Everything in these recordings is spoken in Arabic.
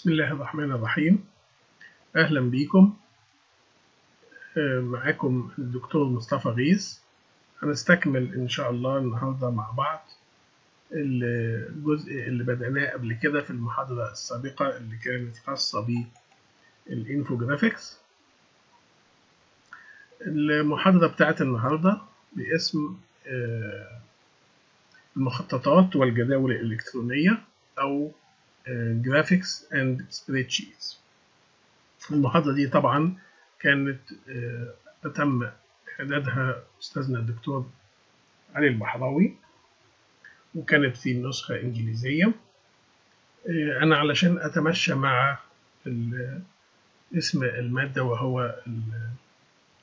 بسم الله الرحمن الرحيم. أهلا بكم معاكم الدكتور مصطفى غيث. هنستكمل إن شاء الله النهاردة مع بعض الجزء اللي بدأناه قبل كده في المحاضرة السابقة اللي كانت خاصة بالإنفوجرافيكس. المحاضرة بتاعت النهاردة باسم المخططات والجداول الإلكترونية أو Graphics and Spreadsheets. المحاضرة دي طبعا كانت تم إعدادها أستاذنا الدكتور علي البحراوي وكانت في نسخة إنجليزية. أنا علشان أتمشى مع اسم المادة وهو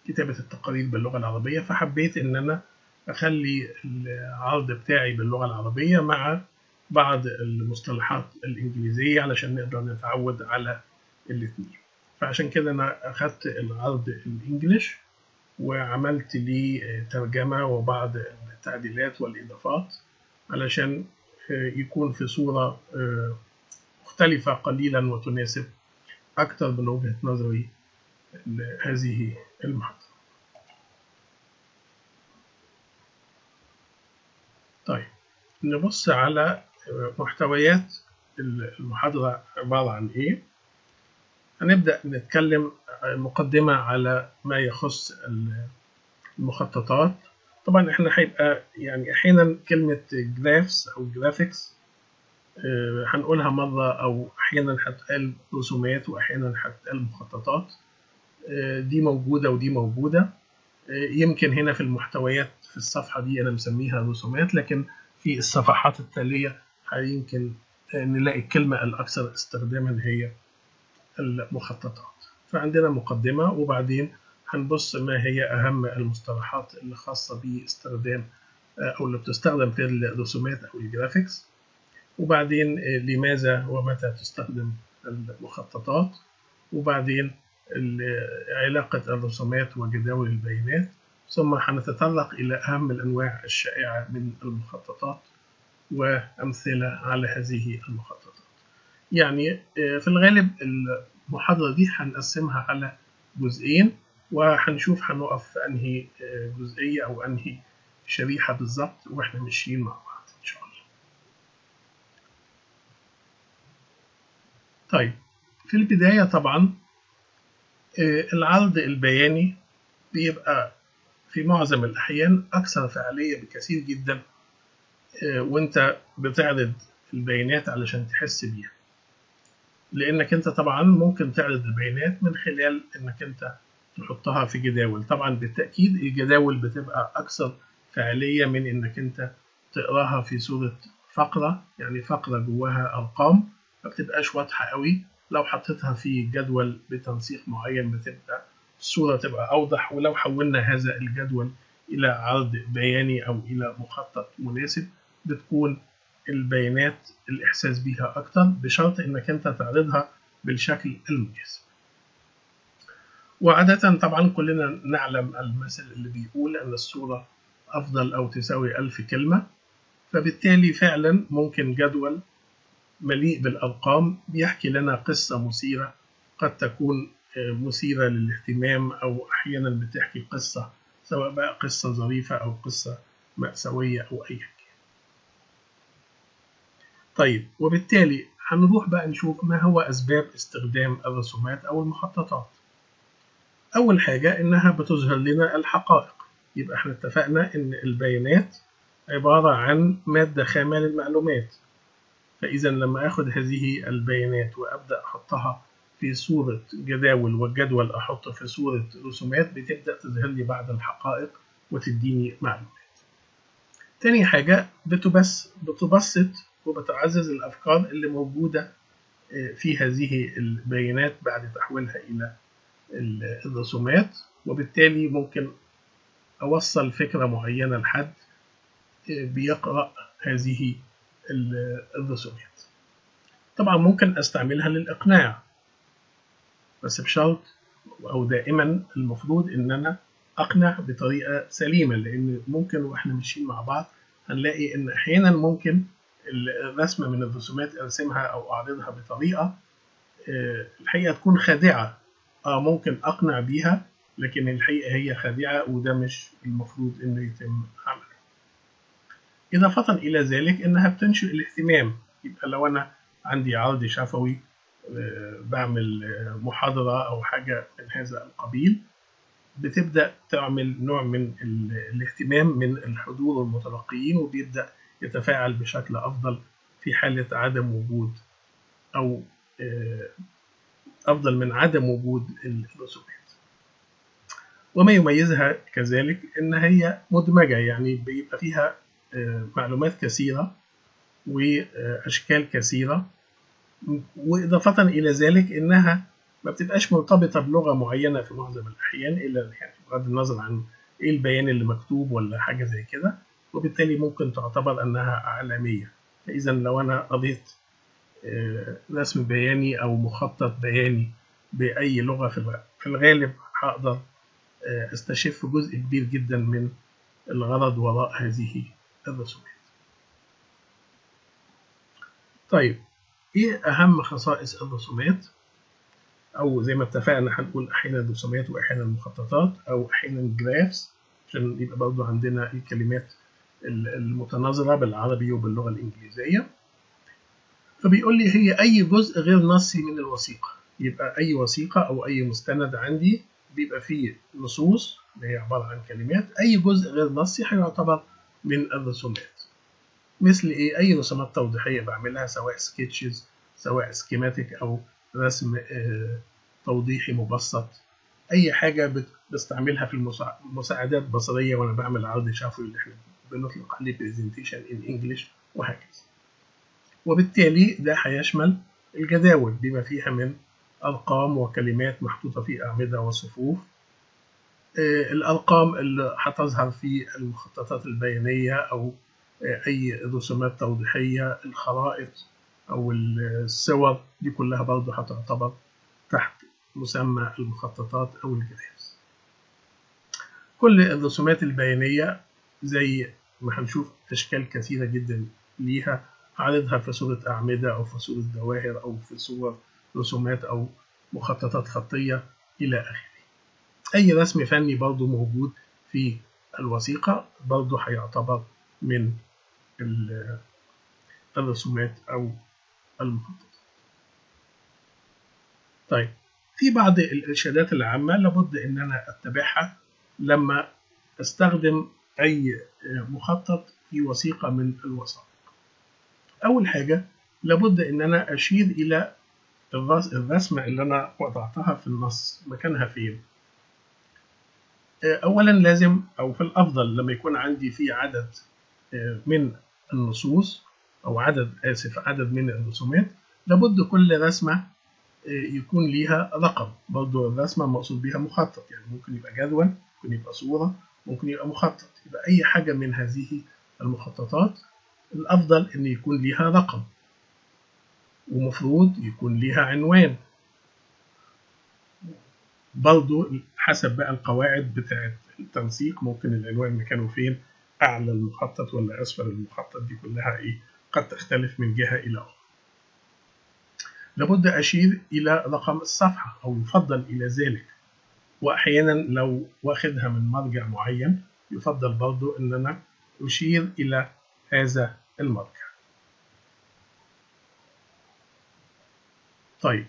كتابة التقارير باللغة العربية فحبيت إن أنا أخلي العرض بتاعي باللغة العربية مع بعض المصطلحات الإنجليزية علشان نقدر نتعود على الاثنين. فعشان كده أنا أخدت العرض الإنجليش وعملت لي ترجمة وبعض التعديلات والإضافات علشان يكون في صورة مختلفة قليلا وتناسب أكثر من وجهة نظري هذه المحاضرة. طيب نبص على محتويات المحاضرة عبارة عن إيه؟ هنبدأ نتكلم مقدمة على ما يخص المخططات. طبعا إحنا هيبقى يعني أحيانا كلمة graphs أو graphics هنقولها مرة أو أحيانا هتقال رسومات واحيانا هتقال مخططات. دي موجودة ودي موجودة. يمكن هنا في المحتويات في الصفحة دي أنا مسميها رسومات لكن في الصفحات التالية يمكن نلاقي الكلمة الأكثر استخداما هي المخططات؟ فعندنا مقدمة وبعدين هنبص ما هي أهم المصطلحات اللي خاصة باستخدام أو اللي بتستخدم في الرسومات أو الجرافيكس. وبعدين لماذا ومتى تستخدم المخططات؟ وبعدين علاقة الرسومات وجداول البيانات. ثم هنتطرق إلى أهم الأنواع الشائعة من المخططات. وأمثلة على هذه المخططات يعني في الغالب المحاضرة دي هنقسمها على جزئين وهنشوف هنقف في أنهي جزئية أو أنهي شريحة بالظبط وإحنا ماشيين مع بعض إن شاء الله. طيب في البداية طبعا العرض البياني بيبقى في معظم الأحيان أكثر فعالية بكثير جدا وأنت بتعرض البيانات علشان تحس بيها. لأنك أنت طبعا ممكن تعرض البيانات من خلال أنك أنت تحطها في جداول. طبعا بالتأكيد الجداول بتبقى أكثر فعالية من أنك أنت تقراها في صورة فقرة يعني فقرة جواها أرقام ما بتبقاش واضحة قوي. لو حطيتها في جدول بتنسيق معين بتبقى الصورة تبقى أوضح ولو حولنا هذا الجدول إلى عرض بياني أو إلى مخطط مناسب بتكون البيانات الإحساس بها أكتر بشرط إنك أنت تعرضها بالشكل المناسب. وعادة طبعا كلنا نعلم المثل اللي بيقول أن الصورة أفضل أو تساوي ألف كلمة فبالتالي فعلا ممكن جدول مليء بالأرقام بيحكي لنا قصة مثيرة قد تكون مثيرة للاهتمام أو أحيانا بتحكي قصة سواء بقى قصة ظريفة أو قصة مأساوية أو أي حاجة. طيب وبالتالي هنروح بقى نشوف ما هو أسباب استخدام الرسومات أو المخططات. أول حاجة إنها بتظهر لنا الحقائق. يبقى إحنا اتفقنا إن البيانات عبارة عن مادة خامة للمعلومات. فإذا لما أخذ هذه البيانات وأبدأ أحطها في صورة جداول والجدول أحطه في صورة رسومات بتبدأ تظهر لي بعض الحقائق وتديني معلومات. تاني حاجة بتبس بتبسط وبتعزز الأفكار اللي موجودة في هذه البيانات بعد تحويلها إلى الرسومات وبالتالي ممكن أوصل فكرة معينة لحد بيقرأ هذه الرسومات طبعا ممكن أستعملها للإقناع بس بشرط أو دائما المفروض ان أنا أقنع بطريقة سليمة لأن ممكن وإحنا ماشيين مع بعض هنلاقي إن أحيانا ممكن الرسمة من الرسومات أرسمها أو أعرضها بطريقة الحقيقة تكون خادعة. آه ممكن أقنع بيها لكن الحقيقة هي خادعة وده مش المفروض إنه يتم عمله. إضافة إلى ذلك إنها بتنشئ الاهتمام. يبقى لو أنا عندي عرض شفوي بعمل محاضرة أو حاجة من هذا القبيل بتبدأ تعمل نوع من الاهتمام من الحضور المتلقيين وبيبدأ يتفاعل بشكل أفضل في حالة عدم وجود أو أفضل من عدم وجود الرسومات. وما يميزها كذلك إن هي مدمجة يعني بيبقى فيها معلومات كثيرة وأشكال كثيرة وإضافة إلى ذلك إنها ما بتبقاش مرتبطة بلغة معينة في معظم الأحيان إلا يعني بغض النظر عن إيه البيان اللي مكتوب ولا حاجة زي كده وبالتالي ممكن تعتبر أنها عالمية فإذا لو أنا قضيت رسم بياني أو مخطط بياني بأي لغة في الغالب هقدر أستشف جزء كبير جدا من الغرض وراء هذه الرسومات. طيب إيه أهم خصائص الرسومات؟ أو زي ما اتفقنا هنقول أحيانا رسومات وأحيانا مخططات أو أحيانا جرافس عشان يبقى برضو عندنا الكلمات المتناظرة بالعربي وباللغة الإنجليزية. فبيقول لي هي أي جزء غير نصي من الوثيقة يبقى أي وثيقة أو أي مستند عندي بيبقى فيه نصوص اللي هي عبارة عن كلمات أي جزء غير نصي هيعتبر من الرسومات مثل إيه؟ أي رسومات توضيحية بعملها سواء سكتشز سواء schematic أو رسم آه توضيحي مبسط. أي حاجة بستعملها في المساعدات البصريه وأنا بعمل عرض شفوي اللي إحنا بنطلق عليه presentation in English وهكذا. وبالتالي ده هيشمل الجداول بما فيها من أرقام وكلمات محطوطة في أعمدة وصفوف. الأرقام اللي هتظهر في المخططات البيانية أو أي رسومات توضيحية الخرائط أو الصور دي كلها برضه هتعتبر تحت مسمى المخططات أو الجرافس كل الرسومات البيانية زي ما هنشوف أشكال كثيرة جدا ليها عرضها في صورة أعمدة أو في صورة دواهر أو في صور رسومات أو مخططات خطية إلى آخره. أي رسم فني برضو موجود في الوثيقة برضو هيعتبر من الرسومات أو المخططات. طيب في بعض الإرشادات العامة لابد إن أنا أتبعها لما أستخدم أي مخطط في وثيقة من الوثائق. أول حاجة لابد إن أنا أشير إلى الرسمة اللي أنا وضعتها في النص مكانها فين أولا لازم أو في الأفضل لما يكون عندي في عدد من النصوص أو عدد آسف عدد من الرسومات. لابد كل رسمة يكون ليها رقم. برضو الرسمة مقصود بها مخطط. يعني ممكن يبقى جدول ممكن يبقى صورة ممكن يبقى مخطط. يبقى أي حاجة من هذه المخططات الأفضل إن يكون ليها رقم. ومفروض يكون ليها عنوان. برضو حسب بقى القواعد بتاعة التنسيق ممكن العنوان مكانه فين. أعلى المخطط ولا أسفل المخطط دي كلها إيه؟ قد تختلف من جهة إلى أخرى. لابد أشير إلى رقم الصفحة أو يفضل إلى ذلك. وأحيانا لو واخدها من مرجع معين يفضل برضو أن أنا أشير إلى هذا المرجع. طيب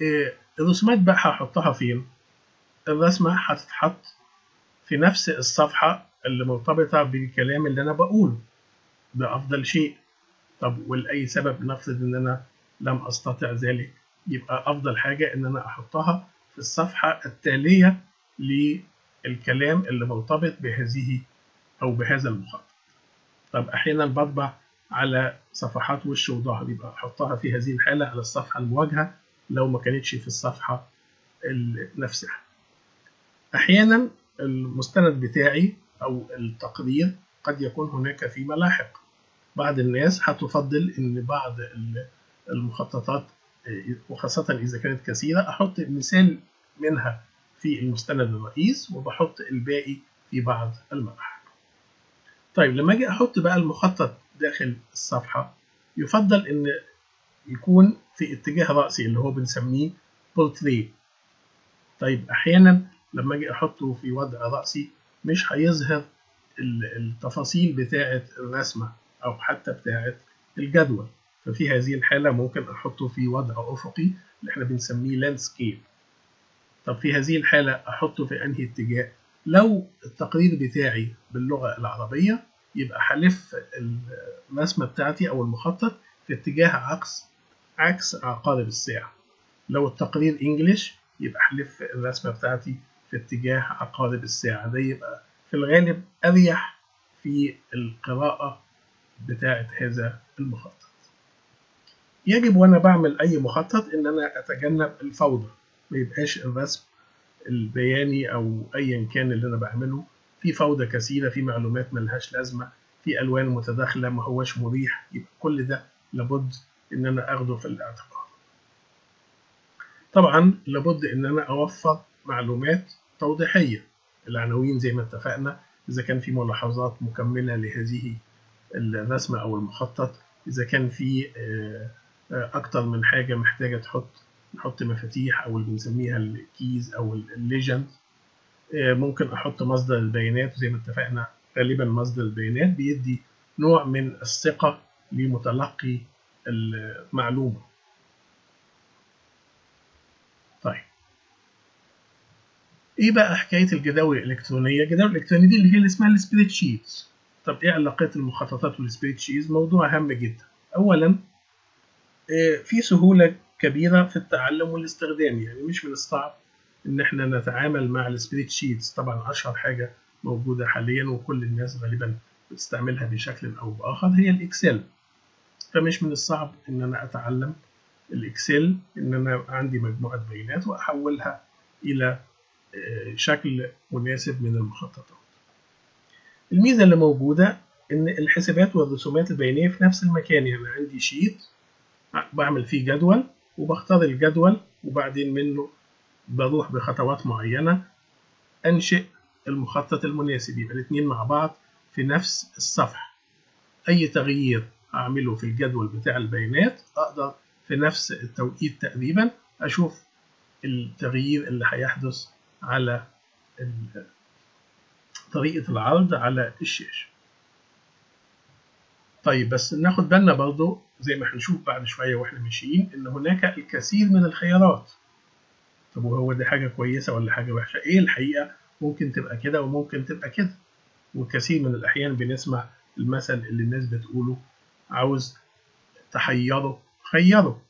إيه الرسومات بقى هحطها فين؟ الرسمة هتتحط في نفس الصفحة اللي مرتبطة بالكلام اللي أنا بقوله. ده أفضل شيء. طب ولأي سبب نفرض إن أنا لم أستطع ذلك؟ يبقى أفضل حاجة إن أنا أحطها في الصفحة التالية للكلام اللي مرتبط بهذه أو بهذا المخطط طب أحيانا بطبع على صفحات وش وظهر يبقى أحطها في هذه الحالة على الصفحة المواجهة لو ما كانتش في الصفحة نفسها. أحيانا المستند بتاعي أو التقرير قد يكون هناك في ملاحق. بعض الناس هتفضل إن بعض المخططات وخاصة إذا كانت كثيرة أحط مثال منها في المستند الرئيس وبحط الباقي في بعض الملاحق. طيب لما أجي أحط بقى المخطط داخل الصفحة يفضل إن يكون في اتجاه رأسي اللي هو بنسميه بورتريه طيب أحيانا لما أجي أحطه في وضع رأسي مش هيظهر التفاصيل بتاعة الرسمة أو حتى بتاعة الجدول. ففي هذه الحالة ممكن أحطه في وضع أفقي اللي إحنا بنسميه لاندسكيب طب في هذه الحالة أحطه في أنهي اتجاه؟ لو التقرير بتاعي باللغة العربية يبقى هلف الرسمة بتاعتي أو المخطط في اتجاه عكس عكس عقارب الساعة. لو التقرير إنجليش يبقى هلف الرسمة بتاعتي في اتجاه عقارب الساعة. ده يبقى في الغالب أريح في القراءة بتاعة هذا المخطط. يجب وأنا بعمل أي مخطط إن أنا أتجنب الفوضى. ما يبقاش الرسم البياني أو أيا كان اللي أنا بعمله. في فوضى كثيرة في معلومات ملهاش لازمة في ألوان متداخلة ما هوش مريح. يبقى كل ده لابد إن أنا أخده في الاعتبار طبعا لابد إن أنا أوفر معلومات توضيحية. العناوين زي ما اتفقنا إذا كان في ملاحظات مكملة لهذه الرسمة أو المخطط إذا كان في أكتر من حاجة محتاجة تحط نحط مفاتيح أو اللي بنسميها ال keys أو ال legend. ممكن أحط مصدر البيانات زي ما اتفقنا غالبا مصدر البيانات بيدي نوع من الثقة لمتلقي المعلومة طيب إيه بقى حكاية الجداول الإلكترونية؟ الجداول الإلكترونية دي اللي هي اللي اسمها ال spreadsheets طب إيه علاقه المخططات وال spreadsheets موضوع هام جدا. اولا في سهولة كبيرة في التعلم والاستخدام. يعني مش من الصعب إن إحنا نتعامل مع ال spreadsheets. طبعا أشهر حاجة موجودة حاليا وكل الناس غالبا بتستعملها بشكل أو بآخر هي ال Excel. فمش من الصعب إن أنا أتعلم ال Excel إن أنا عندي مجموعة بيانات وأحولها إلى شكل مناسب من المخططات. الميزة اللي موجودة إن الحسابات والرسومات البيانية في نفس المكان يعني عندي شيت بعمل فيه جدول وبختار الجدول وبعدين منه بروح بخطوات معينة أنشئ المخطط المناسب. يبقى الاتنين مع بعض في نفس الصفحة. أي تغيير أعمله في الجدول بتاع البيانات أقدر في نفس التوقيت تقريبا أشوف التغيير اللي هيحدث على طريقة العرض على الشاشة طيب بس ناخد بالنا برضو زي ما هنشوف بعد شوية وإحنا ماشيين إن هناك الكثير من الخيارات. طب وهو دي حاجة كويسة ولا حاجة وحشة؟ إيه الحقيقة؟ ممكن تبقى كده وممكن تبقى كده. وكثير من الأحيان بنسمع المثل اللي الناس بتقوله عاوز تحيره خيره.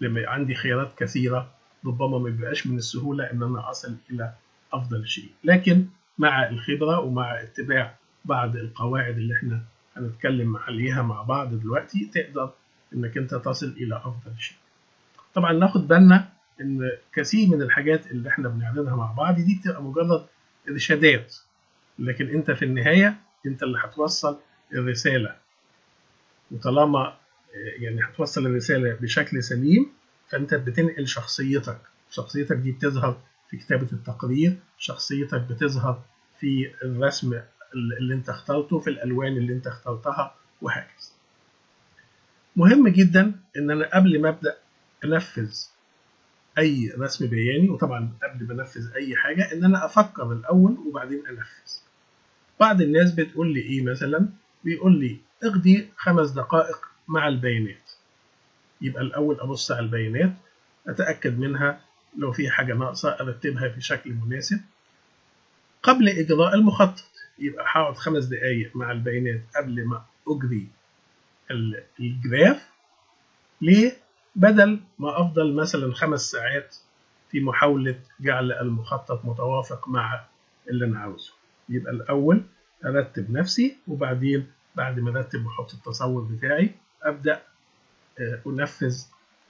لما عندي خيارات كثيرة ربما ما بيبقاش من السهولة إن أنا أصل إلى أفضل شيء. لكن مع الخبرة ومع اتباع بعض القواعد اللي إحنا هنتكلم عليها مع بعض دلوقتي تقدر إنك أنت تصل إلى أفضل شيء. طبعا ناخد بالنا إن كثير من الحاجات اللي إحنا بنعرضها مع بعض دي بتبقى مجرد إرشادات. لكن أنت في النهاية أنت اللي هتوصل الرسالة. وطالما يعني هتوصل الرسالة بشكل سليم فأنت بتنقل شخصيتك. شخصيتك دي بتظهر في كتابة التقرير شخصيتك بتظهر في الرسم اللي انت اخترته في الألوان اللي انت اخترتها وهكذا. مهم جدا إن أنا قبل ما أبدأ أنفذ أي رسم بياني وطبعا قبل ما أنفذ أي حاجة إن أنا أفكر الأول وبعدين أنفذ. بعض الناس بتقول لي إيه مثلا؟ بيقول لي اقضي خمس دقائق مع البيانات. يبقى الأول أبص على البيانات أتأكد منها لو في حاجة ناقصة أرتبها في شكل مناسب قبل إجراء المخطط يبقى هقعد خمس دقايق مع البيانات قبل ما أجري الجراف ليه؟ بدل ما أفضل مثلا خمس ساعات في محاولة جعل المخطط متوافق مع اللي أنا عاوزه يبقى الأول أرتب نفسي وبعدين بعد ما أرتب وأحط التصور بتاعي أبدأ أنفذ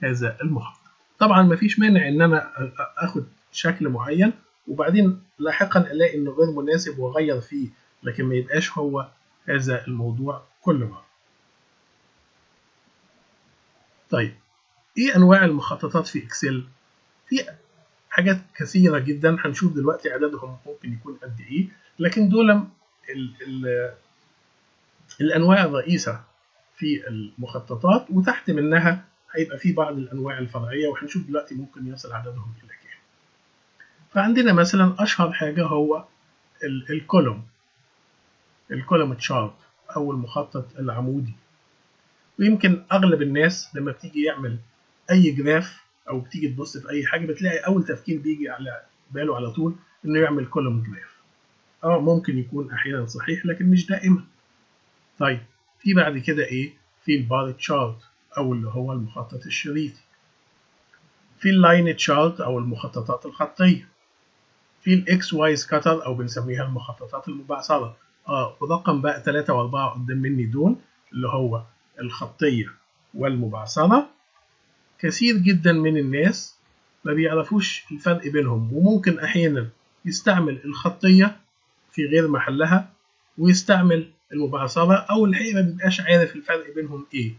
هذا المخطط. طبعا مفيش مانع إن أنا أخد شكل معين وبعدين لاحقا ألاقي إنه غير مناسب وأغير فيه لكن ما يبقاش هو هذا الموضوع كل مرة. طيب إيه أنواع المخططات في إكسل؟ في حاجات كثيرة جدا هنشوف دلوقتي عددهم ممكن يكون قد إيه لكن دول ال ال الأنواع الرئيسة. في المخططات وتحت منها هيبقى في بعض الأنواع الفرعية وهنشوف دلوقتي ممكن يصل عددهم إلى كام. فعندنا مثلا أشهر حاجة هو الكولوم الكولوم تشارت أو المخطط العمودي. ويمكن أغلب الناس لما بتيجي يعمل أي graph أو بتيجي تبص في أي حاجة بتلاقي أول تفكير بيجي على باله على طول إنه يعمل column graph. آه ممكن يكون أحيانا صحيح لكن مش دائما. طيب في بعد كده إيه؟ في ال bar chart أو اللي هو المخطط الشريطي. في ال line chart أو المخططات الخطية. في ال XY scatter أو بنسميها المخططات المبعثرة. آه ورقم بقى 3 و4 قدام مني دول اللي هو الخطية والمبعثرة. كثير جدا من الناس ما بيعرفوش الفرق بينهم وممكن أحيانا يستعمل الخطية في غير محلها ويستعمل المبعثره أو الحقيقة ما بيبقاش عارف الفرق بينهم إيه.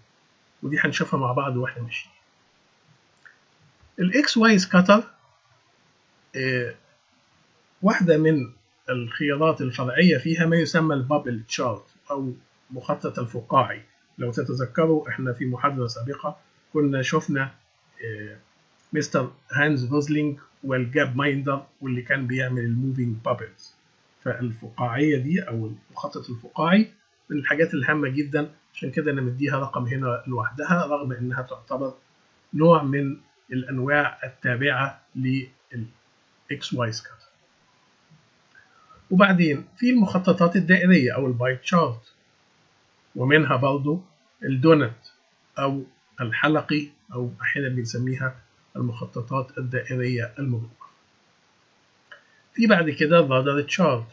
ودي هنشوفها مع بعض وإحنا ماشيين. ال XY scatter آه واحدة من الخيارات الفرعية فيها ما يسمى ال bubble chart أو مخطط الفقاعي. لو تتذكروا إحنا في محاضره سابقة كنا شفنا آه مستر هانز روزلينج وال Gapminder واللي كان بيعمل ال moving bubbles فالفقاعيه دي أو المخطط الفقاعي من الحاجات الهامة جدا. عشان كده أنا مديها رقم هنا لوحدها رغم إنها تعتبر نوع من الأنواع التابعة لل XY scatter. وبعدين في المخططات الدائرية أو ال pie chart ومنها برضو ال doughnut أو الحلقي أو أحيانا بنسميها المخططات الدائرية المغلقه في بعد كده ال radar chart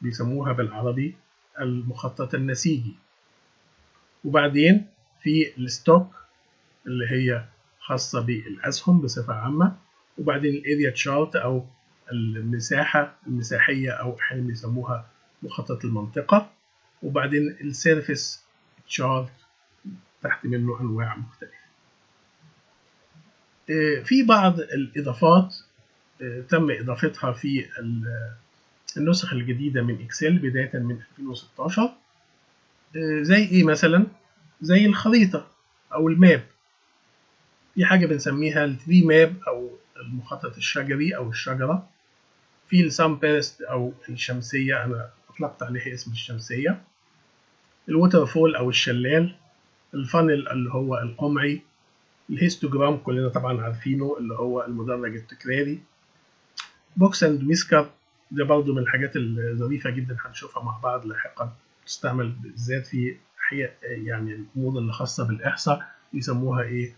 بيسموها بالعربي المخطط النسيجي. وبعدين في ال stock اللي هي خاصة بالأسهم بصفة عامة وبعدين ال area chart أو المساحة المساحية أو أحيانا بيسموها مخطط المنطقة. وبعدين ال surface chart تحت منه أنواع مختلفة. في بعض الإضافات تم إضافتها في النسخ الجديدة من Excel بداية من 2016 زي إيه مثلا؟ زي الخريطة أو ال map. في حاجة بنسميها ال treemap أو المخطط الشجري أو الشجرة. في ال sunburst أو الشمسية أنا أطلقت عليها اسم الشمسية. ال waterfall أو الشلال. ال funnel اللي هو القمعي. ال histogram كلنا طبعا عارفينه اللي هو المدرج التكراري. box and whisker ده برضه من الحاجات الظريفة جدا هنشوفها مع بعض لاحقا تستعمل بالذات في يعني الأمور اللي خاصة بالإحصاء يسموها إيه؟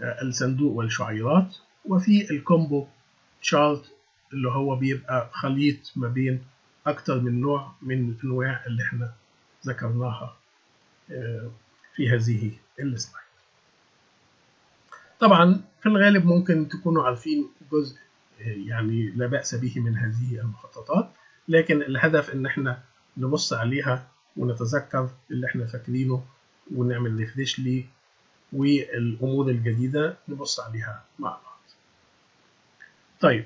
الصندوق والشعيرات. وفي ال combo chart اللي هو بيبقى خليط ما بين أكتر من نوع من الأنواع اللي إحنا ذكرناها في هذه ال slide. طبعا في الغالب ممكن تكونوا عارفين جزء يعني لا بأس به من هذه المخططات لكن الهدف إن إحنا نبص عليها ونتذكر اللي إحنا فاكرينه ونعمل refresh ليه والأمور الجديدة نبص عليها مع بعض. طيب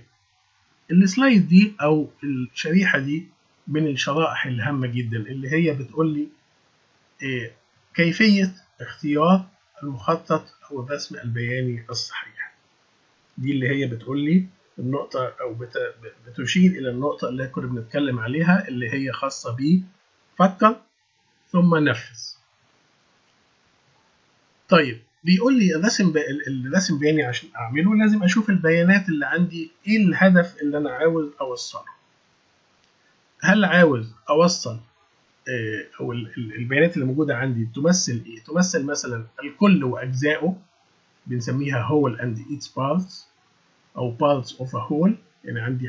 ال slide دي أو الشريحة دي من الشرائح الهامة جدا اللي هي بتقول لي إيه كيفية اختيار المخطط أو الرسم البياني الصحيح. دي اللي هي بتقول لي النقطة أو بتشير إلى النقطة اللي كنا بنتكلم عليها اللي هي خاصة ب فكر ثم نفذ. طيب بيقول لي الرسم. الرسم بياني عشان أعمله لازم أشوف البيانات اللي عندي إيه الهدف اللي أنا عاوز أوصله. هل عاوز أوصل أو البيانات اللي موجودة عندي تمثل إيه؟ تمثل مثلا الكل وأجزائه بنسميها whole and its parts أو parts of a whole يعني عندي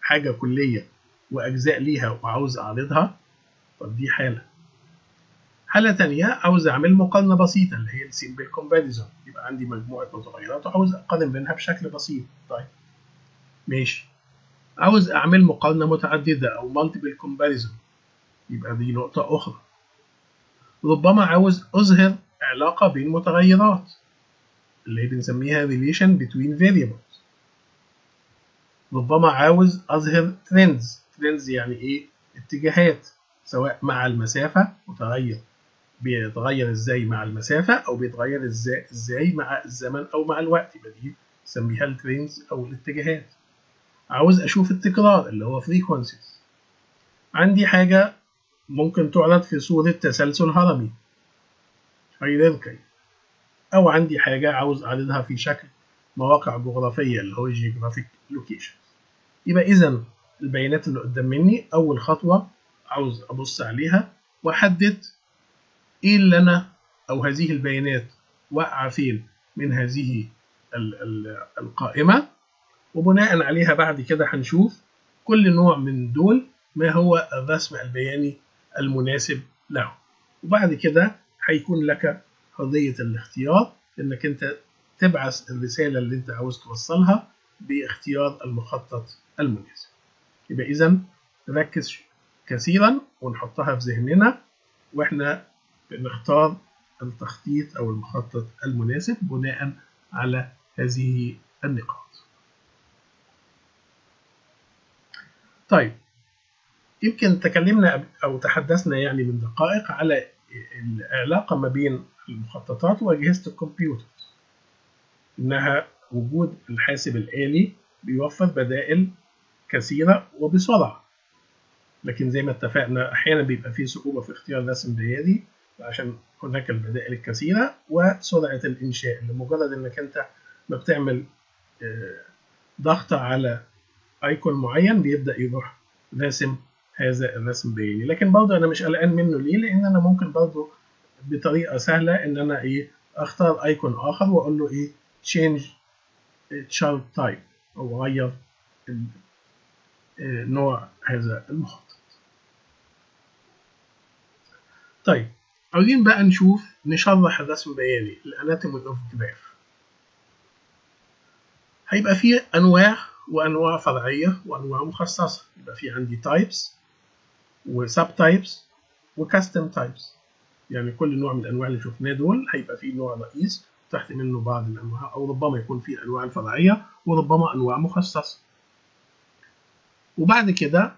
حاجة كلية وأجزاء ليها وعاوز أعرضها. طب دي حالة. حالة تانية عاوز أعمل مقارنة بسيطة اللي هي ال simple comparison يبقى عندي مجموعة متغيرات وعاوز أقارن بينها بشكل بسيط. طيب. ماشي. عاوز أعمل مقارنة متعددة أو multiple comparison. يبقى دي نقطة أخرى. ربما عاوز أظهر علاقة بين متغيرات اللي بنسميها relation between variables. ربما عاوز أظهر trends. trends يعني إيه؟ اتجاهات سواء مع المسافة متغير بيتغير إزاي مع المسافة أو بيتغير إزاي إزاي مع الزمن أو مع الوقت؟ يبقى دي نسميها الترينز أو الاتجاهات. عاوز أشوف التكرار اللي هو frequencies. عندي حاجة ممكن تعرض في صورة تسلسل هرمي. hierarchy. أو عندي حاجة عاوز أعرضها في شكل مواقع جغرافية اللي هو geographic location. يبقى إذا البيانات اللي قدام مني أول خطوة عاوز أبص عليها وأحدد إيه اللي أنا أو هذه البيانات واقعة فين من هذه ال ال القائمة. وبناء عليها بعد كده هنشوف كل نوع من دول ما هو الرسم البياني المناسب له. وبعد كده هيكون لك حرية الاختيار إنك أنت تبعث الرسالة اللي أنت عاوز توصلها باختيار المخطط المناسب. يبقى إذا نركز كثيرا ونحطها في ذهننا وإحنا بنختار التخطيط أو المخطط المناسب بناء على هذه النقاط. طيب يمكن تكلمنا أو تحدثنا يعني من دقائق على العلاقة ما بين المخططات وأجهزة الكمبيوتر. إنها وجود الحاسب الآلي بيوفر بدائل كثيرة وبسرعة. لكن زي ما اتفقنا أحيانا بيبقى فيه صعوبة في اختيار رسم بيادي عشان هناك البدائل الكثيرة وسرعة الإنشاء. لمجرد إنك أنت ما بتعمل ضغط على آيكون معين بيبدأ يروح راسم هذا الرسم بياني. لكن برضه أنا مش قلقان منه. ليه؟ لأن أنا ممكن برضه بطريقة سهلة إن أنا إيه أختار icon آخر وأقول له إيه change chart type. أو اغير نوع هذا المخطط طيب عاوزين بقى نشوف نشرح الرسم البياني ال anatomy of graph هيبقى فيه أنواع وأنواع فرعية وأنواع مخصصة. يبقى في عندي types و sub types وكاستم تايبس يعني كل نوع من الانواع اللي شفناه دول هيبقى فيه نوع رئيس تحت منه بعض الأنواع أو ربما يكون فيه الانواع الفرعيه وربما أنواع مخصصة. وبعد كده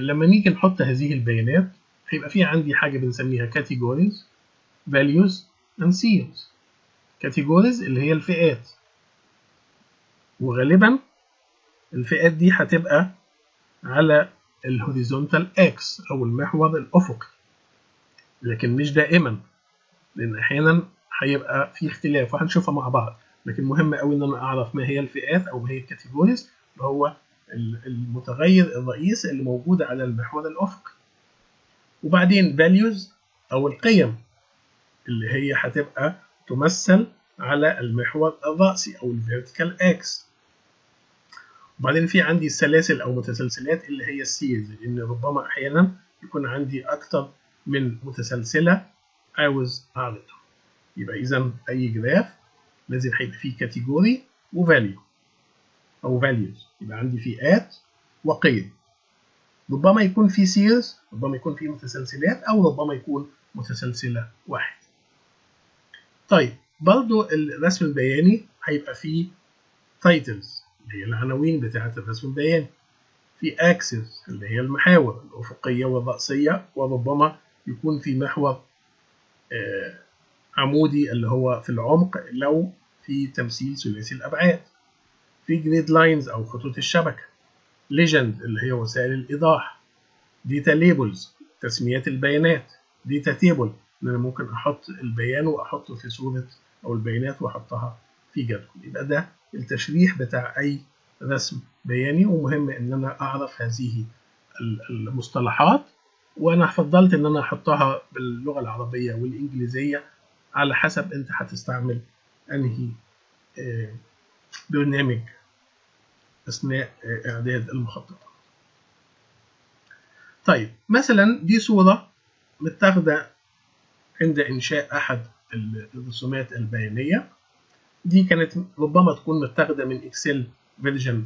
لما نيجي نحط هذه البيانات هيبقى في عندي حاجة بنسميها categories values and series categories اللي هي الفئات. وغالبا الفئات دي هتبقى على ال horizontal axis أو المحور الأفقي لكن مش دائما لأن أحيانا هيبقى في اختلاف وهنشوفها مع بعض. لكن مهم قوي إن أنا أعرف ما هي الفئات أو ما هي ال categories اللي هو المتغير الرئيسي اللي موجود على المحور الافقي وبعدين values أو القيم اللي هي هتبقى تمثل على المحور الرأسي أو ال vertical axis وبعدين في عندي السلاسل أو متسلسلات اللي هي ال series لأن ربما أحيانا يكون عندي أكتر من متسلسلة عاوز اعرضها يبقى إذا أي graph لازم هيبقى فيه category و value أو values يبقى عندي فئات وقيم. ربما يكون في series ربما يكون في متسلسلات أو ربما يكون متسلسلة واحد. طيب برضو الرسم البياني هيبقى فيه titles اللي هي العناوين بتاعة الرسم البياني. في axes اللي هي المحاور الأفقية والرأسية وربما يكون في محور آه عمودي اللي هو في العمق لو في تمثيل ثلاثي الأبعاد. في grid lines أو خطوط الشبكة. legend اللي هي وسائل الإيضاح. data labels تسميات البيانات. data table إن أنا ممكن أحط البيان وأحطه في صورة أو البيانات وأحطها في جدول. يبقى ده التشريح بتاع أي رسم بياني ومهم إن أنا أعرف هذه المصطلحات. وأنا فضلت إن أنا أحطها باللغة العربية والإنجليزية على حسب أنت هتستعمل أنهي برنامج أثناء إعداد المخططات. طيب مثلا دي صورة متاخدة عند إنشاء أحد الرسومات البيانية دي كانت ربما تكون متاخدة من إكسل version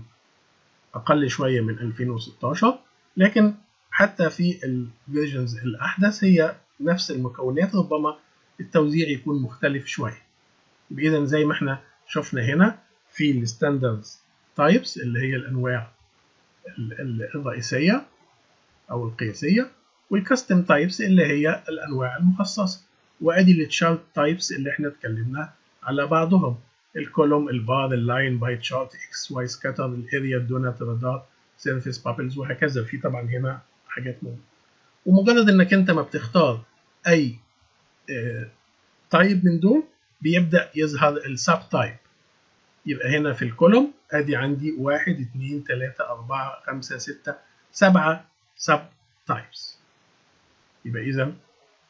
أقل شوية من 2016 لكن حتى في ال versions الأحدث هي نفس المكونات ربما التوزيع يكون مختلف شوية. إذا زي ما إحنا شفنا هنا في ال standard types اللي هي الأنواع الرئيسية أو القياسية وال custom types اللي هي الأنواع المخصصة. وأدي ال chart types اللي إحنا اتكلمنا على بعضهم. ال column ال bar ال line pie chart XY scatter ال area ال doughnut radar surface bubbles وهكذا. في طبعا هنا حاجات موجودة ومجرد إنك أنت ما بتختار أي type من دول بيبدأ يظهر ال sub type يبقى هنا في ال column أدي عندي 1 2 3 4 5 6 7 sub types يبقى إذا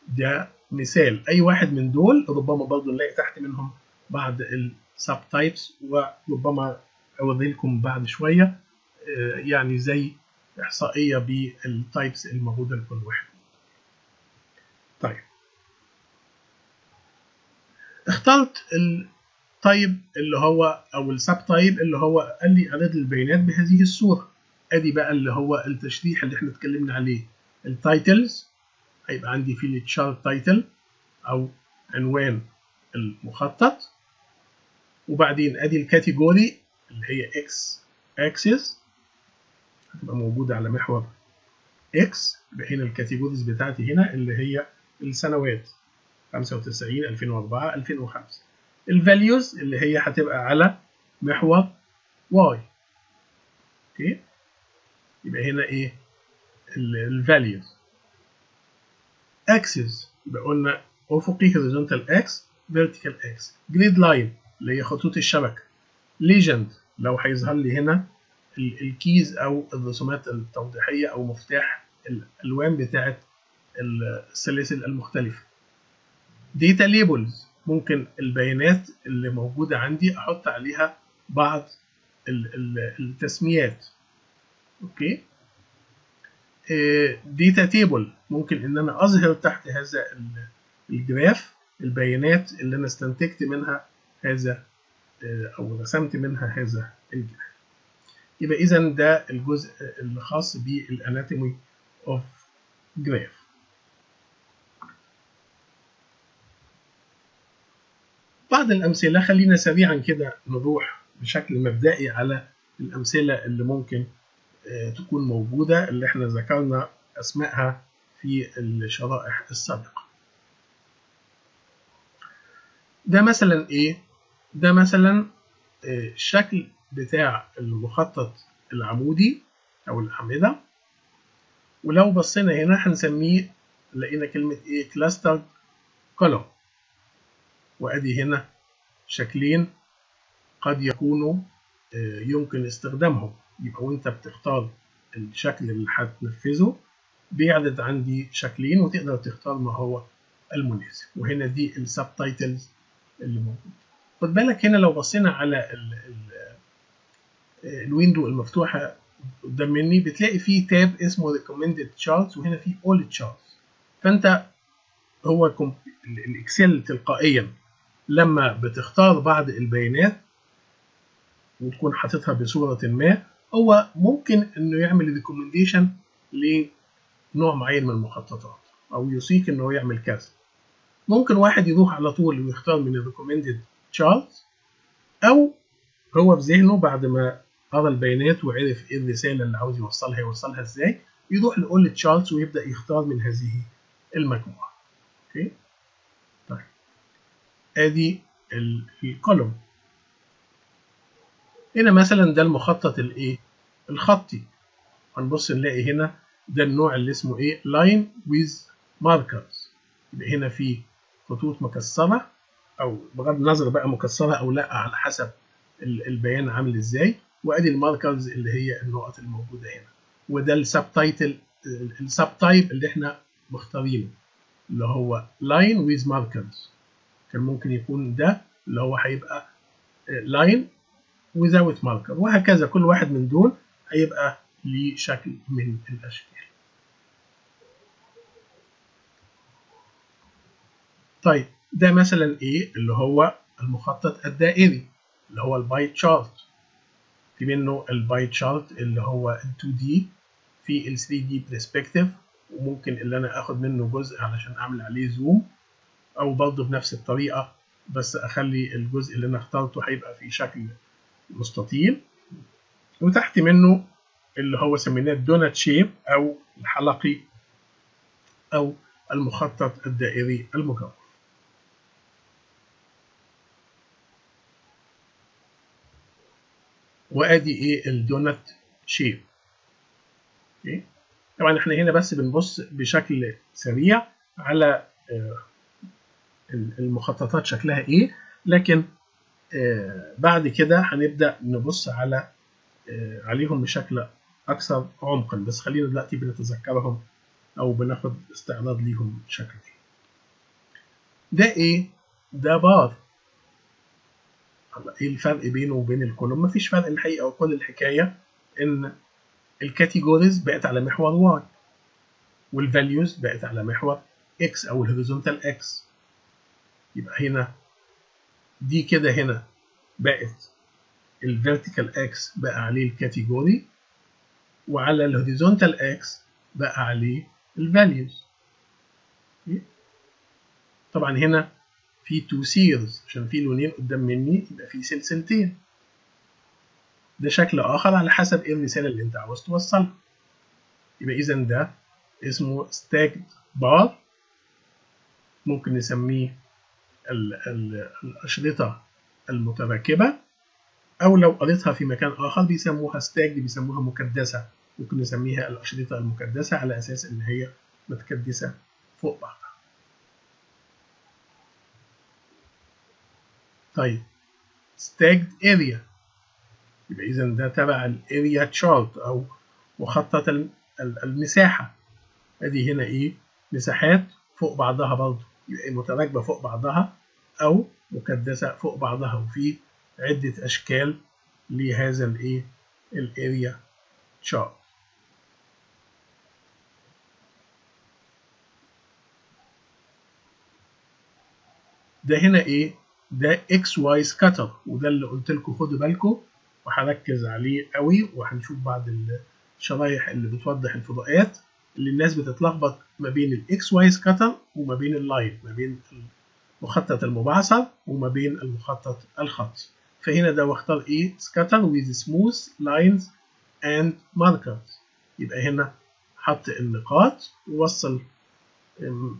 ده مثال. أي واحد من دول ربما برضه نلاقي تحت منهم بعض ال sub types وربما اوري لكم بعد شوية يعني زي إحصائية بال types الموجودة لكل واحد طيب اخترت ال type اللي هو أو ال sub type اللي هو قال لي اعداد البيانات بهذه الصورة. أدي بقى اللي هو التشريح اللي إحنا اتكلمنا عليه ال titles. هيبقى عندي فيه ال chart title أو عنوان المخطط. وبعدين أدي ال category اللي هي إكس اكسس هتبقى موجودة على محور X هنا ال categories بتاعتي هنا اللي هي السنوات. 95 2004 2005 ال values اللي هي هتبقى على محور Y okay يبقى هنا إيه؟ ال values axis يبقى قلنا افقي horizontal axis vertical axis grid line اللي هي خطوط الشبكة. legend لو هيظهر لي هنا ال keys أو الرسومات التوضيحية أو مفتاح الألوان بتاعه السلاسل المختلفة. data labels ممكن البيانات اللي موجودة عندي أحط عليها بعض التسميات. okay؟ data table. ممكن إن أنا أظهر تحت هذا ال graph البيانات اللي أنا استنتجت منها هذا أو رسمت منها هذا ال graph يبقى اذا ده الجزء اللي خاص بالأناتومي أوف جراف. بعض الأمثلة خلينا سريعا كده نروح بشكل مبدئي على الأمثلة اللي ممكن تكون موجودة اللي إحنا ذكرنا أسمائها في الشرائح السابقة. ده مثلا إيه؟ ده مثلا الشكل بتاع المخطط العمودي أو الأعمدة. ولو بصينا هنا هنسميه لقينا كلمة إيه؟ clustered column وأدي هنا شكلين قد يكونوا يمكن استخدامهم. يبقى وانت بتختار الشكل اللي هتنفذه بيعرض عندي شكلين وتقدر تختار ما هو المناسب. وهنا دي ال sub types اللي موجود خد بالك هنا لو بصينا على ال ال ال window المفتوحة قدام مني بتلاقي فيه tab اسمه recommended charts وهنا فيه all charts. فانت هو الإكسل تلقائيا. لما بتختار بعض البيانات وتكون حاططها بصورة ما هو ممكن إنه يعمل recommendation لنوع معين من المخططات أو يوصيك إنه يعمل كذا. ممكن واحد يروح على طول ويختار من ال recommended chart أو هو في ذهنه بعد ما قرأ البيانات وعرف إيه الرسالة اللي عاوز يوصلها يوصلها إزاي يروح لـ all charts ويبدأ يختار من هذه المجموعة. أوكي؟ طيب ادي ال column هنا مثلا ده المخطط الايه الخطي. هنبص نلاقي هنا ده النوع اللي اسمه إيه؟ line with markers يبقى هنا في خطوط مكسرة أو بغض النظر بقى مكسرة أو لأ على حسب البيان عامل إزاي. وأدي ال markers اللي هي النقط الموجودة هنا. وده ال sub title ال sub type اللي إحنا مختارينه اللي هو line with markers كان ممكن يكون ده اللي هو هيبقى line without marker. وهكذا كل واحد من دول هيبقى ليه شكل من الأشكال. طيب ده مثلا إيه؟ اللي هو المخطط الدائري اللي هو ال pie chart في منه ال pie chart اللي هو ال 2D في ال 3D perspective وممكن اللي أنا آخد منه جزء علشان أعمل عليه zoom أو برضه بنفس الطريقة بس أخلي الجزء اللي أنا اخترته هيبقى في شكل مستطيل. وتحت منه اللي هو سميناه ال doughnut shape أو الحلقي أو المخطط الدائري المجوف وأدي إيه؟ ال doughnut shape طبعا إحنا هنا بس بنبص بشكل سريع على المخططات شكلها إيه لكن بعد كده هنبدأ نبص على عليهم بشكل أكثر عمقا. بس خلينا دلوقتي بنتذكرهم أو بناخد استعراض ليهم بشكل. ده إيه؟ ده بار. إيه الفرق بينه وبين الكولوم مفيش فرق الحقيقة وكل الحكاية إن ال categories بقت على محور Y وال values بقت على محور X أو ال horizontal axis يبقى هنا. دي كده هنا بقت ال vertical axis بقى عليه ال category وعلى ال horizontal axis بقى عليه ال values طبعا هنا في two series عشان في لونين قدام مني يبقى في سلسلتين. ده شكل آخر على حسب إيه الرساله اللي أنت عاوز توصلها يبقى اذا ده اسمه stacked bar ممكن نسميه ال ال الأشرطة المتراكبه أو لو قريتها في مكان آخر بيسموها stack بيسموها مكدسة. ممكن نسميها الأشرطة المكدسة على أساس إن هي متكدسة فوق بعضها. طيب stacked area. يبقى إذا ده تبع ال area chart أو مخطط المساحة. أدي هنا إيه؟ مساحات فوق بعضها برضه. يبقى متراكبة فوق بعضها. أو مكدسة فوق بعضها وفي عدة أشكال لهذا الإيه ال area chart ده هنا إيه؟ ده XY scatter وده اللي قلت لكم خدوا بالكم وهركز عليه قوي وهنشوف بعض الشرايح اللي بتوضح الفضاءات اللي الناس بتتلخبط ما بين ال XY scatter وما بين ال line ما بين المخطط المبعثر وما بين المخطط الخطي فهنا ده واختار إيه؟ scatter with smooth lines and markers. يبقى هنا حط النقاط ووصل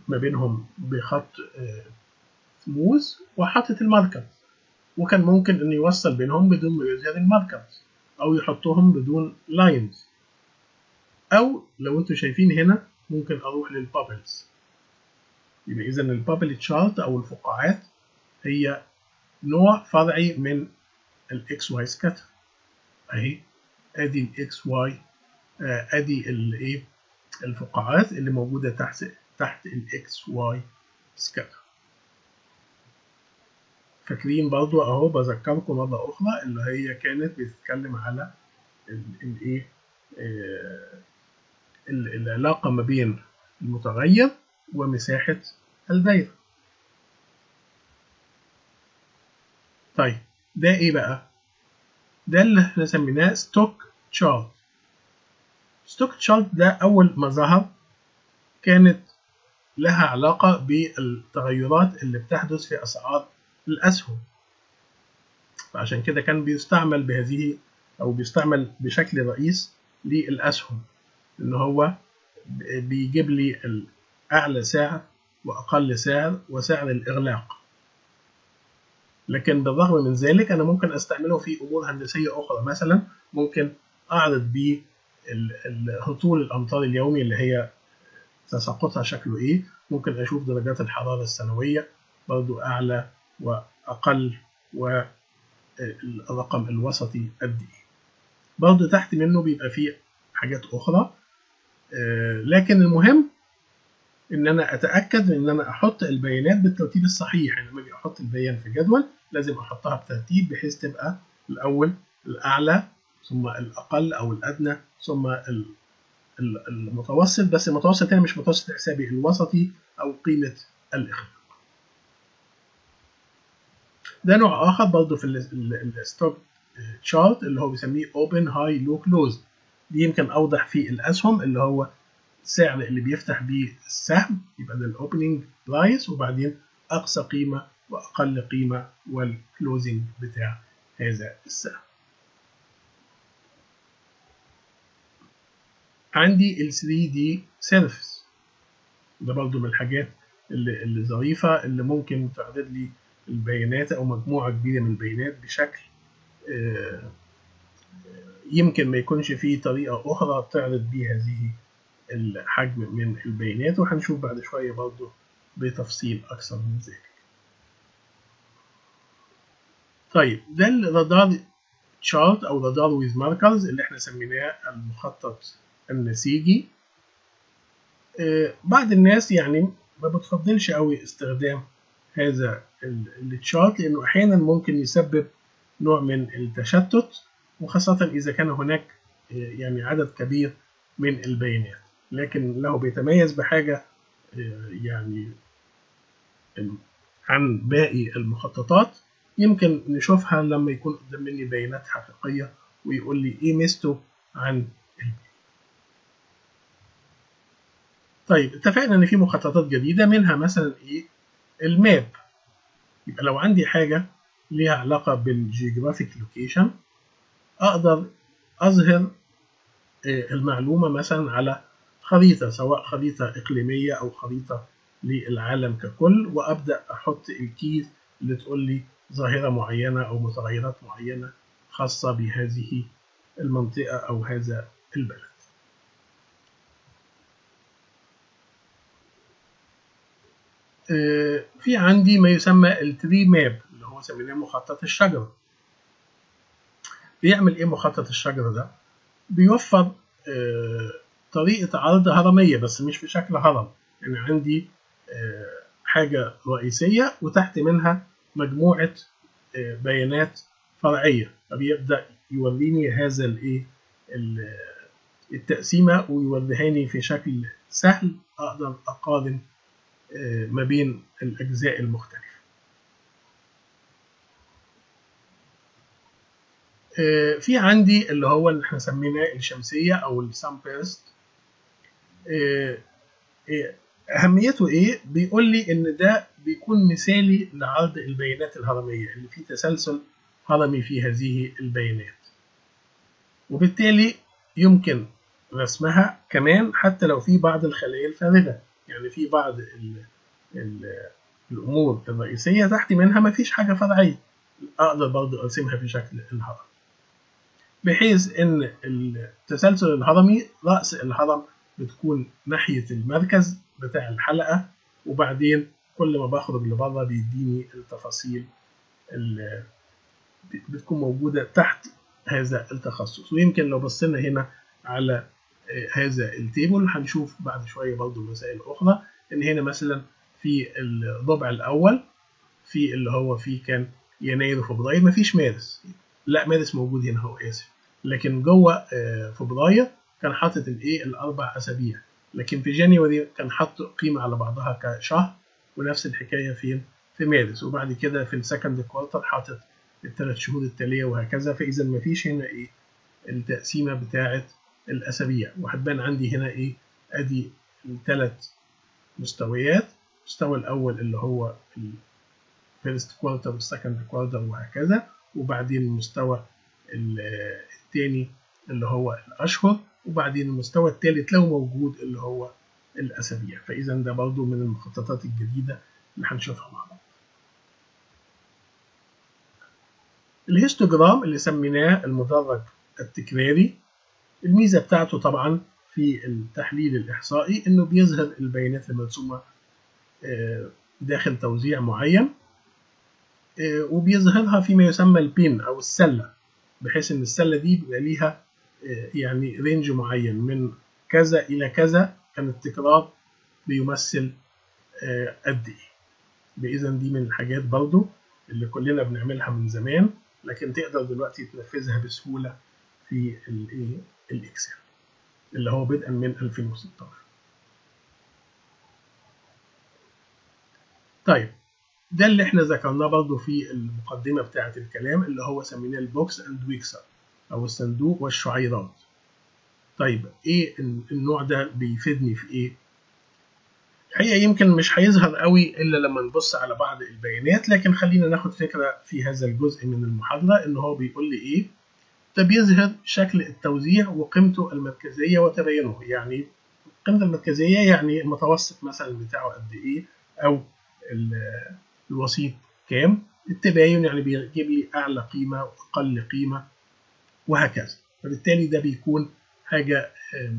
ما بينهم بخط سموث وحطت ال marker. وكان ممكن إنه يوصل بينهم بدون ما يظهر ال markers أو يحطهم بدون lines أو لو أنتم شايفين هنا ممكن أروح لل bubbles يبقى إذا ال bubble chart أو الفقاعات هي نوع فرعي من ال XY scatter أهي. أدي ال XY أدي الايه الفقاعات اللي موجودة تحت تحت ال XY scatter فاكرين برضو أهو بذكركم مرة أخرى اللي هي كانت بتتكلم على الايه العلاقة ما بين المتغير ومساحة الدايرة. طيب ده إيه بقى؟ ده اللي إحنا سميناه stock chart stock chart ده أول ما ظهر كانت لها علاقة بالتغيرات اللي بتحدث في أسعار الأسهم. فعشان كده كان بيستعمل بهذه أو بيستعمل بشكل رئيس للأسهم إن هو بيجيب لي أعلى سعر وأقل سعر وسعر الإغلاق. لكن بالرغم من ذلك أنا ممكن أستعمله في أمور هندسية أخرى. مثلا ممكن أعرض بيه هطول الأمطار اليومي اللي هي تساقطها شكله إيه. ممكن أشوف درجات الحرارة السنوية برضو أعلى وأقل والرقم الوسطي قد إيه. برضو تحت منه بيبقى فيه حاجات أخرى. لكن المهم إن أنا أتأكد إن أنا أحط البيانات بالترتيب الصحيح. يعني لما أجي أحط البيان في جدول لازم أحطها بترتيب بحيث تبقى الأول الأعلى ثم الأقل أو الأدنى ثم المتوسط. بس المتوسط هنا مش متوسط حسابي الوسطي أو قيمة الإخلاق ده نوع آخر برضه في الستوك تشارت اللي هو بيسميه open high low close دي يمكن أوضح في الأسهم اللي هو السعر اللي بيفتح بيه السهم يبقى ده ال opening price وبعدين أقصى قيمة وأقل قيمة وال closing بتاع هذا السهم. عندي ال 3D surface. ده برضو من الحاجات اللي, ظريفة اللي ممكن تعرض لي البيانات أو مجموعة كبيرة من البيانات بشكل يمكن ما يكونش فيه طريقة أخرى تعرض بيه هذه الحجم من البيانات وهنشوف بعد شوية برضو بتفصيل أكثر من ذلك. طيب ده ال radar chart أو radar with markers اللي إحنا سميناه المخطط النسيجي. آه بعض الناس يعني ما بتفضلش قوي استخدام هذا ال chart لأنه أحيانا ممكن يسبب نوع من التشتت وخاصة إذا كان هناك يعني عدد كبير من البيانات لكن له بيتميز بحاجة يعني عن باقي المخططات يمكن نشوفها لما يكون قدام مني بيانات حقيقية ويقول لي إيه ميزته عن. طيب اتفقنا إن في مخططات جديدة منها مثلا إيه ال map يبقى لو عندي حاجة ليها علاقة بال geographic location أقدر أظهر المعلومة مثلا على خريطة سواء خريطة إقليمية أو خريطة للعالم ككل وأبدأ أحط ال keys اللي تقول لي ظاهرة معينة أو متغيرات معينة خاصة بهذه المنطقة أو هذا البلد. في عندي ما يسمى التري ماب اللي هو سميناه مخطط الشجرة. بيعمل إيه مخطط الشجرة ده؟ بيوفر طريقة عرض هرمية بس مش بشكل هرم. يعني عندي حاجة رئيسية وتحت منها مجموعة بيانات فرعية. فبيبدأ يوريني هذا الإيه التقسيمة ويوريهاني في شكل سهل أقدر أقارن ما بين الأجزاء المختلفة. في عندي اللي هو اللي إحنا سميناه الشمسية أو السان أهميته إيه؟ بيقول لي إن ده بيكون مثالي لعرض البيانات الهرمية اللي فيه تسلسل هرمي في هذه البيانات. وبالتالي يمكن رسمها كمان حتى لو في بعض الخلايا الفارغة يعني في بعض ال ال الأمور الرئيسية تحت منها مفيش حاجة فرعية. أقدر برضه أرسمها في شكل الهرم بحيث إن التسلسل الهرمي رأس الهرم بتكون ناحية المركز بتاع الحلقة وبعدين كل ما بخرج لبره بيديني التفاصيل اللي بتكون موجودة تحت هذا التخصص. ويمكن لو بصينا هنا على هذا التيبل هنشوف بعد شوية برضه مسائل أخرى. إن هنا مثلا في الربع الأول في اللي هو فيه كان يناير وفبراير مفيش مارس. لا مارس موجود هنا هو آسف. لكن جوه فبراير كان حاطط الإيه؟ الأربع أسابيع. لكن في جانيوري كان حاطط قيمة على بعضها كشهر ونفس الحكاية فين في مارس. وبعد كده في ال second quarter حاطط الثلاث شهور التالية وهكذا. فإذا ما فيش هنا إيه؟ التقسيمة بتاعه الأسابيع. وهتبان عندي هنا إيه؟ أدي الثلاث مستويات. المستوى الأول اللي هو ال first quarter وال second quarter وهكذا. وبعدين المستوى الثاني اللي هو الأشهر. وبعدين المستوى الثالث لو موجود اللي هو الأسابيع. فإذا ده برضو من المخططات الجديدة اللي هنشوفها مع بعض. الهيستوجرام اللي سميناه المدرج التكراري الميزة بتاعته طبعا في التحليل الإحصائي إنه بيظهر البيانات المرسومة داخل توزيع معين وبيظهرها فيما يسمى البين أو السلة بحيث إن السلة دي بيبقى ليها يعني range معين من كذا إلى كذا كان التكرار بيمثل قد إيه. فإذا دي من الحاجات برضو اللي كلنا بنعملها من زمان لكن تقدر دلوقتي تنفذها بسهولة في الإيه ال Excel اللي هو بدءا من 2016 طيب ده اللي إحنا ذكرناه برضو في المقدمة بتاعة الكلام اللي هو سميناه ال box and whisker. أو الصندوق والشعيرات. طيب إيه النوع ده بيفيدني في إيه؟ الحقيقة يمكن مش هيظهر قوي إلا لما نبص على بعض البيانات لكن خلينا ناخد فكرة في هذا الجزء من المحاضرة إن هو بيقول لي إيه؟ ده بيظهر شكل التوزيع وقيمته المركزية وتباينه يعني القيمة المركزية يعني المتوسط مثلا بتاعه قد إيه أو الوسيط كام التباين يعني بيجيب لي أعلى قيمة وأقل قيمة وهكذا. فبالتالي ده بيكون حاجة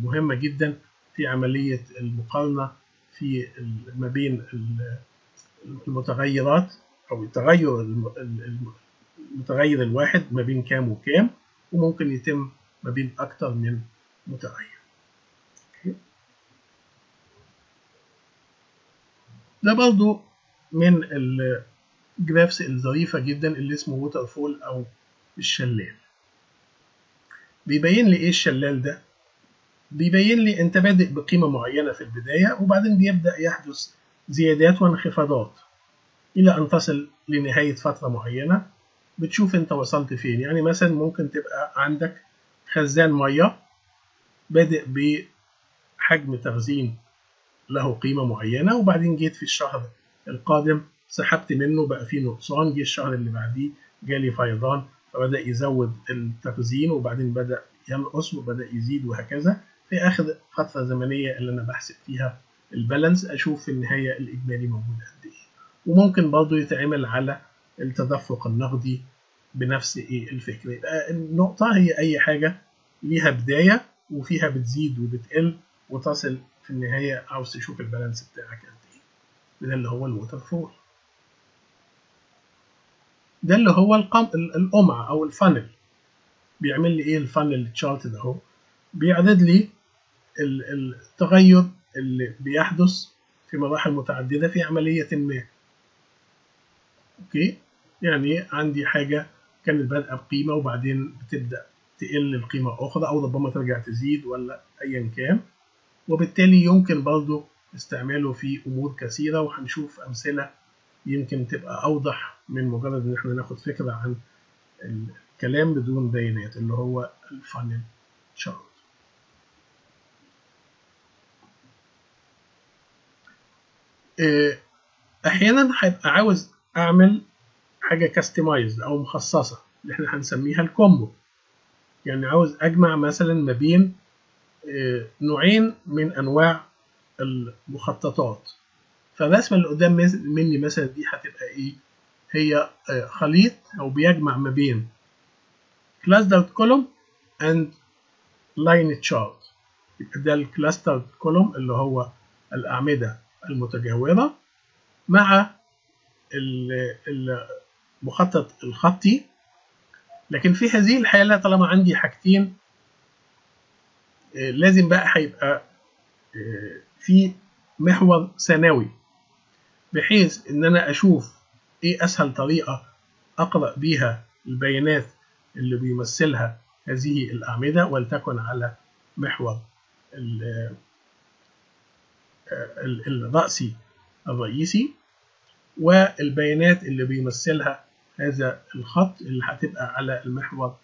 مهمة جدا في عملية المقارنة في ما بين المتغيرات أو التغير المتغير الواحد ما بين كام وكام وممكن يتم ما بين أكتر من متغير. ده برضو من ال graphs الظريفة جدا اللي اسمه waterfall أو الشلال. بيبين لي إيه الشلال ده. بيبين لي أنت بادئ بقيمة معينة في البداية وبعدين بيبدأ يحدث زيادات وانخفاضات إلى أن تصل لنهاية فترة معينة. بتشوف أنت وصلت فين. يعني مثلا ممكن تبقى عندك خزان مية بادئ بحجم تخزين له قيمة معينة وبعدين جيت في الشهر القادم سحبت منه بقى فيه نقصان جه الشهر اللي بعديه جالي فيضان. فبدأ يزود التخزين وبعدين بدأ ينقص وبدأ يزيد وهكذا. في آخر فترة زمنية اللي أنا بحسب فيها البالانس أشوف في النهاية الإجمالي موجود قد إيه وممكن برضه يتعمل على التدفق النقدي بنفس إيه الفكرة. يبقى النقطة هي أي حاجة ليها بداية وفيها بتزيد وبتقل وتصل في النهاية عاوز تشوف ال balance بتاعك قد إيه. وده اللي هو ال waterfall. ده اللي هو القم... القمع أو ال funnel. بيعمل لي إيه ال funnel chart ده هو بيعدد لي التغير اللي بيحدث في مراحل متعددة في عملية ما. okay؟ يعني عندي حاجة كانت بادئة بقيمة وبعدين بتبدأ تقل القيمة أخرى أو ربما ترجع تزيد ولا أيا كان. وبالتالي يمكن برضه استعماله في أمور كثيرة وهنشوف أمثلة يمكن تبقى أوضح من مجرد إن إحنا ناخد فكرة عن الكلام بدون بيانات اللي هو الفانل شارت. أحيانا هيبقى عاوز أعمل حاجة customized أو مخصصة اللي إحنا هنسميها ال combo. يعني عاوز أجمع مثلا ما بين نوعين من أنواع المخططات. فالرسمة اللي قدام مني مثلا دي هتبقى إيه؟ هي خليط أو بيجمع ما بين clustered column and line chart. يبقى ده ال clustered column اللي هو الأعمدة المتجاورة مع المخطط الخطي. لكن في هذه الحالة طالما عندي حاجتين لازم بقى هيبقى في محور ثانوي. بحيث إن أنا أشوف إيه أسهل طريقة أقرأ بيها البيانات اللي بيمثلها هذه الأعمدة ولتكن على محور الرأسي الرئيسي والبيانات اللي بيمثلها هذا الخط اللي هتبقى على المحور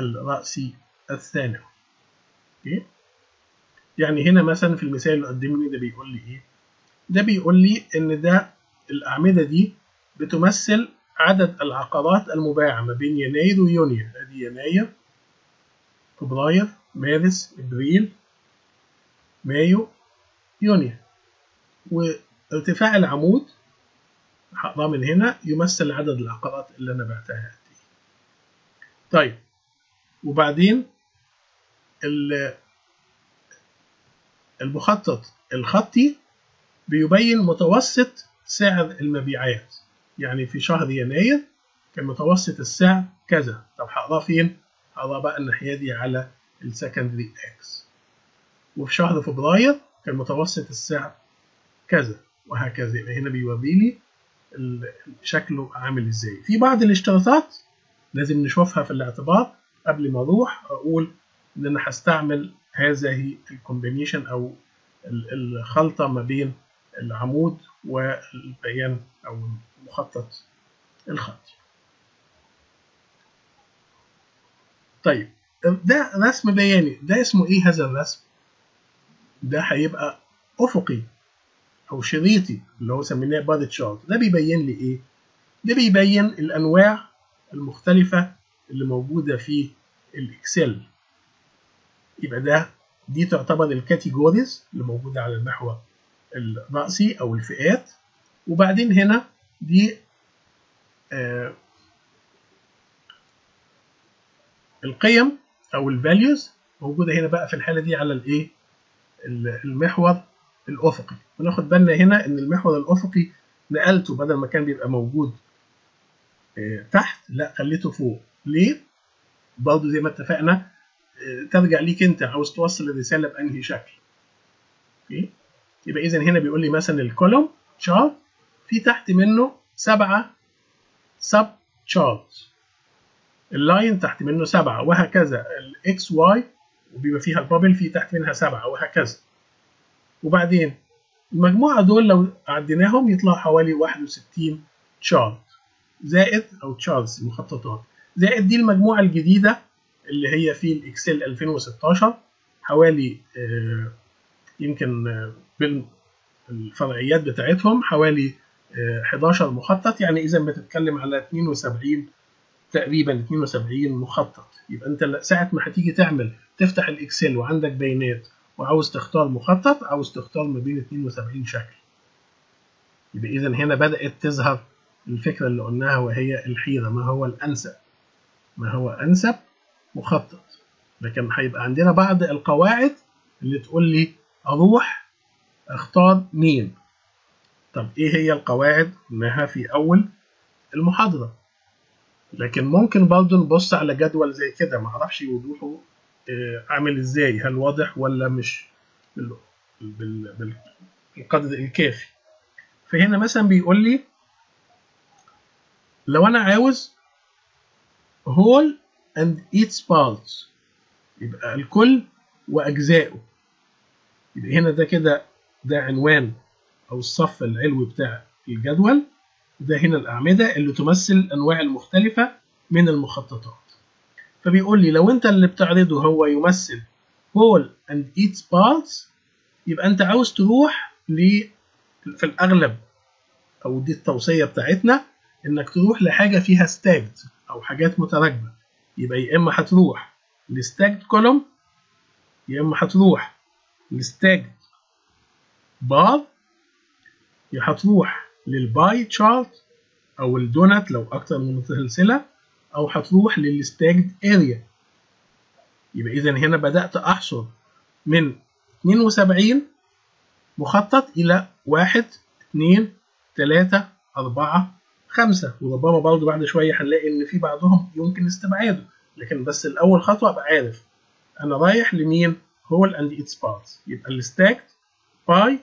الرأسي الثانوي يعني هنا مثلا في المثال اللي قدامي ده بيقول لي إيه؟ ده بيقول لي إن ده الأعمدة دي بتمثل عدد العقارات المباعة ما بين يناير ويونيو ادي يناير فبراير مارس إبريل مايو يونيو وارتفاع العمود هقراه من هنا يمثل عدد العقارات اللي أنا بعتها إيه طيب وبعدين المخطط الخطي بيبين متوسط سعر المبيعات. يعني في شهر يناير كان متوسط السعر كذا. طب هقراه فين؟ هقراه بقى الناحية دي على ال secondary axis وفي شهر فبراير كان متوسط السعر كذا وهكذا. يبقى هنا بيوري لي شكله عامل إزاي. في بعض الاشتراطات لازم نشوفها في الاعتبار. قبل ما أروح أقول إن أنا هستعمل هذه ال combination أو الخلطة ما بين العمود والبيان أو المخطط الخطي طيب ده رسم بياني. ده اسمه إيه هذا الرسم؟ ده هيبقى أفقي أو شريطي اللي هو سميناه bar chart ده بيبين لي إيه؟ ده بيبين الأنواع المختلفة اللي موجودة في ال Excel. يبقى ده دي تعتبر ال categories اللي موجودة على المحور الرأسي أو الفئات وبعدين هنا دي آه القيم أو ال values موجودة هنا بقى في الحالة دي على الإيه المحور الأفقي وناخد بالنا هنا إن المحور الأفقي نقلته بدل ما كان بيبقى موجود آه تحت لا خليته فوق ليه؟ برضه زي ما اتفقنا آه ترجع ليك أنت عاوز توصل الرسالة بأنهي شكل. okay؟ يبقى اذا هنا بيقول لي مثلا ال column chart في تحت منه سبعة sub chart. ال line تحت منه سبعة وهكذا ال XY وبيبقى فيها ال bubble في تحت منها سبعة وهكذا. وبعدين المجموعة دول لو عديناهم يطلعوا حوالي 61 chart زائد أو charts مخططات زائد دي المجموعة الجديدة اللي هي في ال Excel 2016 حوالي آه يمكن آه بالفرعيات بتاعتهم حوالي آه 11 مخطط. يعني إذا بتتكلم على 72 تقريبا 72 مخطط. يبقى أنت ساعة ما هتيجي تعمل تفتح ال Excel وعندك بيانات وعاوز تختار مخطط عاوز تختار ما بين 72 شكل. يبقى إذا هنا بدأت تظهر الفكرة اللي قلناها وهي الحيرة. ما هو الأنسب؟ ما هو أنسب مخطط؟ لكن هيبقى عندنا بعض القواعد اللي تقول لي أروح أختار مين؟ طب إيه هي القواعد إنها في أول المحاضرة؟ لكن ممكن برضه نبص على جدول زي كده معرفش وضوحه عامل إزاي؟ هل واضح ولا مش بالقدر الكافي؟ فهنا مثلا بيقول لي لو أنا عاوز whole and its parts يبقى الكل وأجزائه. يبقى هنا ده كده ده عنوان أو الصف العلوي بتاع الجدول. ده هنا الأعمدة اللي تمثل الأنواع المختلفة من المخططات. فبيقول لي لو أنت اللي بتعرضه هو يمثل whole and its parts يبقى أنت عاوز تروح ل في الأغلب أو دي التوصية بتاعتنا إنك تروح لحاجة فيها stacked أو حاجات متراكبة يبقى يا إما هتروح ل stacked column يا إما هتروح ل stacked bar يا هتروح لل pie chart أو الدونات لو أكتر من متسلسلة أو هتروح لل stacked area يبقى إذا هنا بدأت أحصر من 72 مخطط إلى 1 2 3 4 خمسة. وربما برضه بعد شوية هنلاقي إن في بعضهم يمكن استبعاده. لكن بس الأول خطوة أبقى عارف. أنا رايح لمين؟ Whole and its parts. يبقى ال stacked, pie,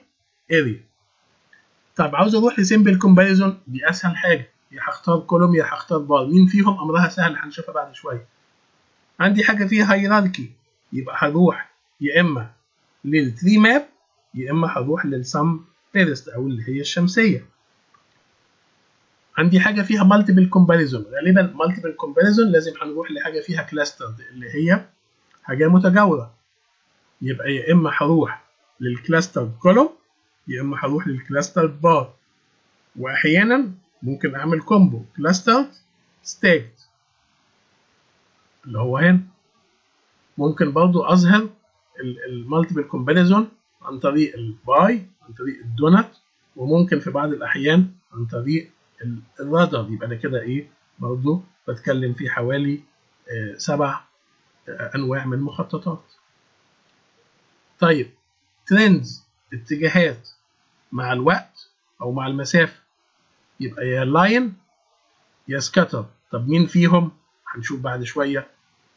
area طب عاوز أروح ل simple comparison دي أسهل حاجة. يا هختار column يا هختار بار مين فيهم أمرها سهل؟ هنشوفها بعد شوية. عندي حاجة فيها hierarchy يبقى هروح يا إما لل tree map يا إما هروح لل sunburst أو اللي هي الشمسية. عندي حاجة فيها multiple comparison غالبا multiple comparison لازم هنروح لحاجة فيها clustered اللي هي حاجة متجاورة. يبقى يا إما هروح لل cluster column يا إما هروح لل cluster bar واحيانا ممكن أعمل combo cluster state اللي هو هنا. ممكن برضو أظهر ال multiple comparison عن طريق ال pie عن طريق الدونت وممكن في بعض الأحيان عن طريق الرادر يبقى أنا كده إيه برضو بتكلم في حوالي آه سبع آه أنواع من المخططات طيب trends اتجاهات. مع الوقت أو مع المسافة. يبقى يا line يا scatter طب مين فيهم؟ هنشوف بعد شوية.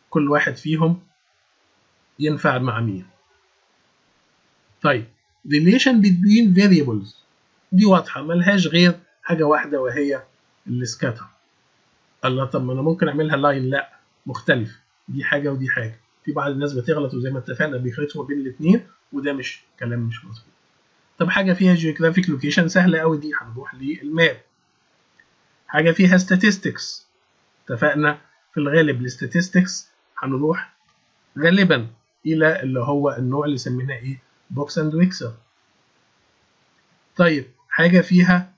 كل واحد فيهم ينفع مع مين. طيب relation between variables. دي واضحة ملهاش غير حاجة واحدة وهي ال scatter الله طب ما أنا ممكن أعملها line لأ مختلف. دي حاجة ودي حاجة. في بعض الناس بتغلط وزي ما اتفقنا بيخلطوا ما بين الاثنين وده مش كلام مش مظبوط. طب حاجة فيها geographic location سهلة قوي دي هنروح لل map. حاجة فيها statistics. اتفقنا في الغالب ال statistics هنروح غالبا إلى اللي هو النوع اللي سميناه إيه؟ box and whisker طيب حاجة فيها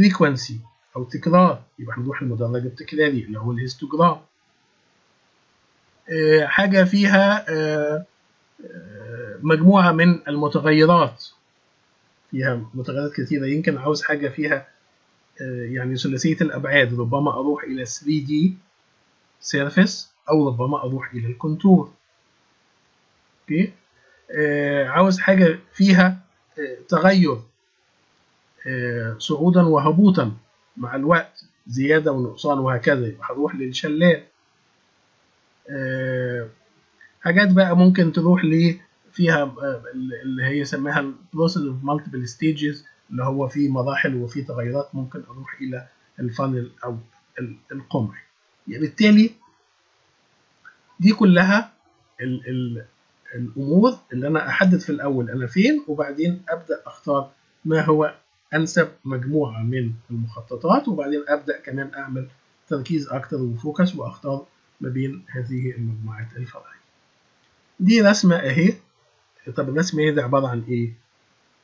frequency أو تكرار. يبقى هنروح المدرج التكراري اللي هو ال histogram. حاجة فيها أه مجموعة من المتغيرات. فيها متغيرات كثيرة. يمكن عاوز حاجة فيها يعني ثلاثية الأبعاد. ربما أروح إلى 3D surface أو ربما أروح إلى ال contour. okay؟ عاوز حاجة فيها تغير صعودا وهبوطا. مع الوقت زيادة ونقصان وهكذا. يبقى هروح للشلال. حاجات بقى ممكن تروح ل فيها اللي هي سماها process of multiple stages اللي هو في مراحل وفي تغيرات ممكن أروح إلى الفانل أو القمع يعني بالتالي دي كلها ال ال الأمور اللي أنا أحدد في الأول أنا فين وبعدين أبدأ أختار ما هو أنسب مجموعة من المخططات وبعدين أبدأ كمان أعمل تركيز أكتر و focus وأختار ما بين هذه المجموعات الفرعيه دي رسمه اهي طب الرسمه إيه ده عبارة عن إيه؟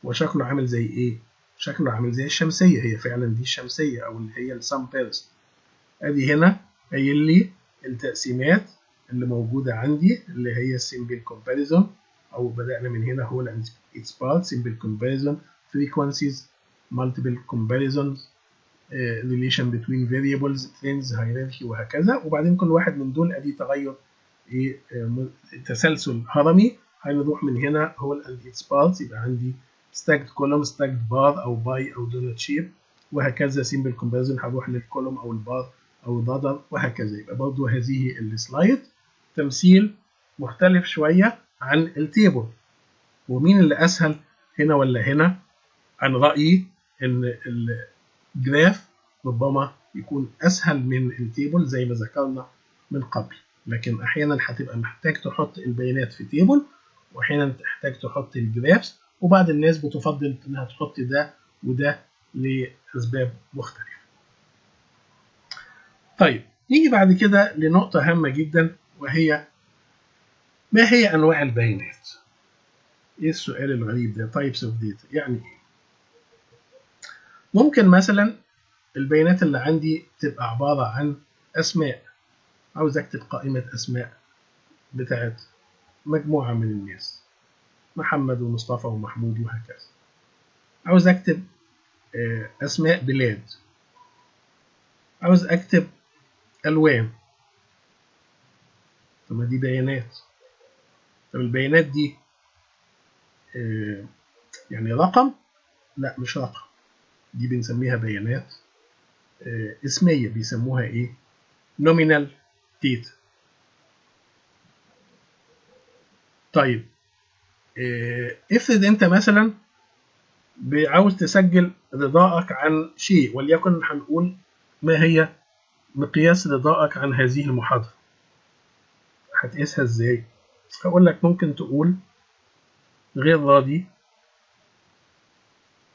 وشكله عامل زي إيه؟ شكله عامل زي الشمسية. هي فعلا دي الشمسية أو اللي هي ال sunburst ادي هنا قايل لي التقسيمات اللي موجودة عندي اللي هي ال simple comparison أو بدأنا من هنا هو its part simple comparison frequencies multiple comparisons. Relation between variables trends hierarchy وهكذا. وبعدين كل واحد من دول أدي تغير إيه تسلسل هرمي هنروح من هنا هو its parts. يبقى عندي stacked column stacked bar أو pie أو donut shape. وهكذا simple comparison هروح لل column أو البار أو الرادر وهكذا. يبقى برضو هذه ال slide تمثيل مختلف شوية عن ال table ومين اللي أسهل هنا ولا هنا؟ عن رأيي إن ال graph ربما يكون أسهل من ال table زي ما ذكرنا من قبل لكن أحيانا هتبقى محتاج تحط البيانات في table وأحيانا تحتاج تحط ال graphs وبعض الناس بتفضل إنها تحط ده وده لأسباب مختلفة. طيب نيجي بعد كده لنقطة هامة جدا وهي ما هي أنواع البيانات؟ إيه السؤال الغريب ده؟ types of data يعني إيه؟ ممكن مثلا البيانات اللي عندي تبقى عبارة عن أسماء. عاوز أكتب قائمة أسماء بتاعت مجموعة من الناس. محمد ومصطفى ومحمود وهكذا. عاوز أكتب أسماء بلاد. عاوز أكتب ألوان. طب ما دي بيانات. طب البيانات دي يعني رقم؟ لا مش رقم. دي بنسميها بيانات. اسمية بيسموها إيه؟ nominal data. طيب افرض أنت مثلا عاوز تسجل رضاءك عن شيء وليكن هنقول ما هي مقياس رضاءك عن هذه المحاضرة. هتقيسها إزاي؟ هقول لك ممكن تقول غير راضي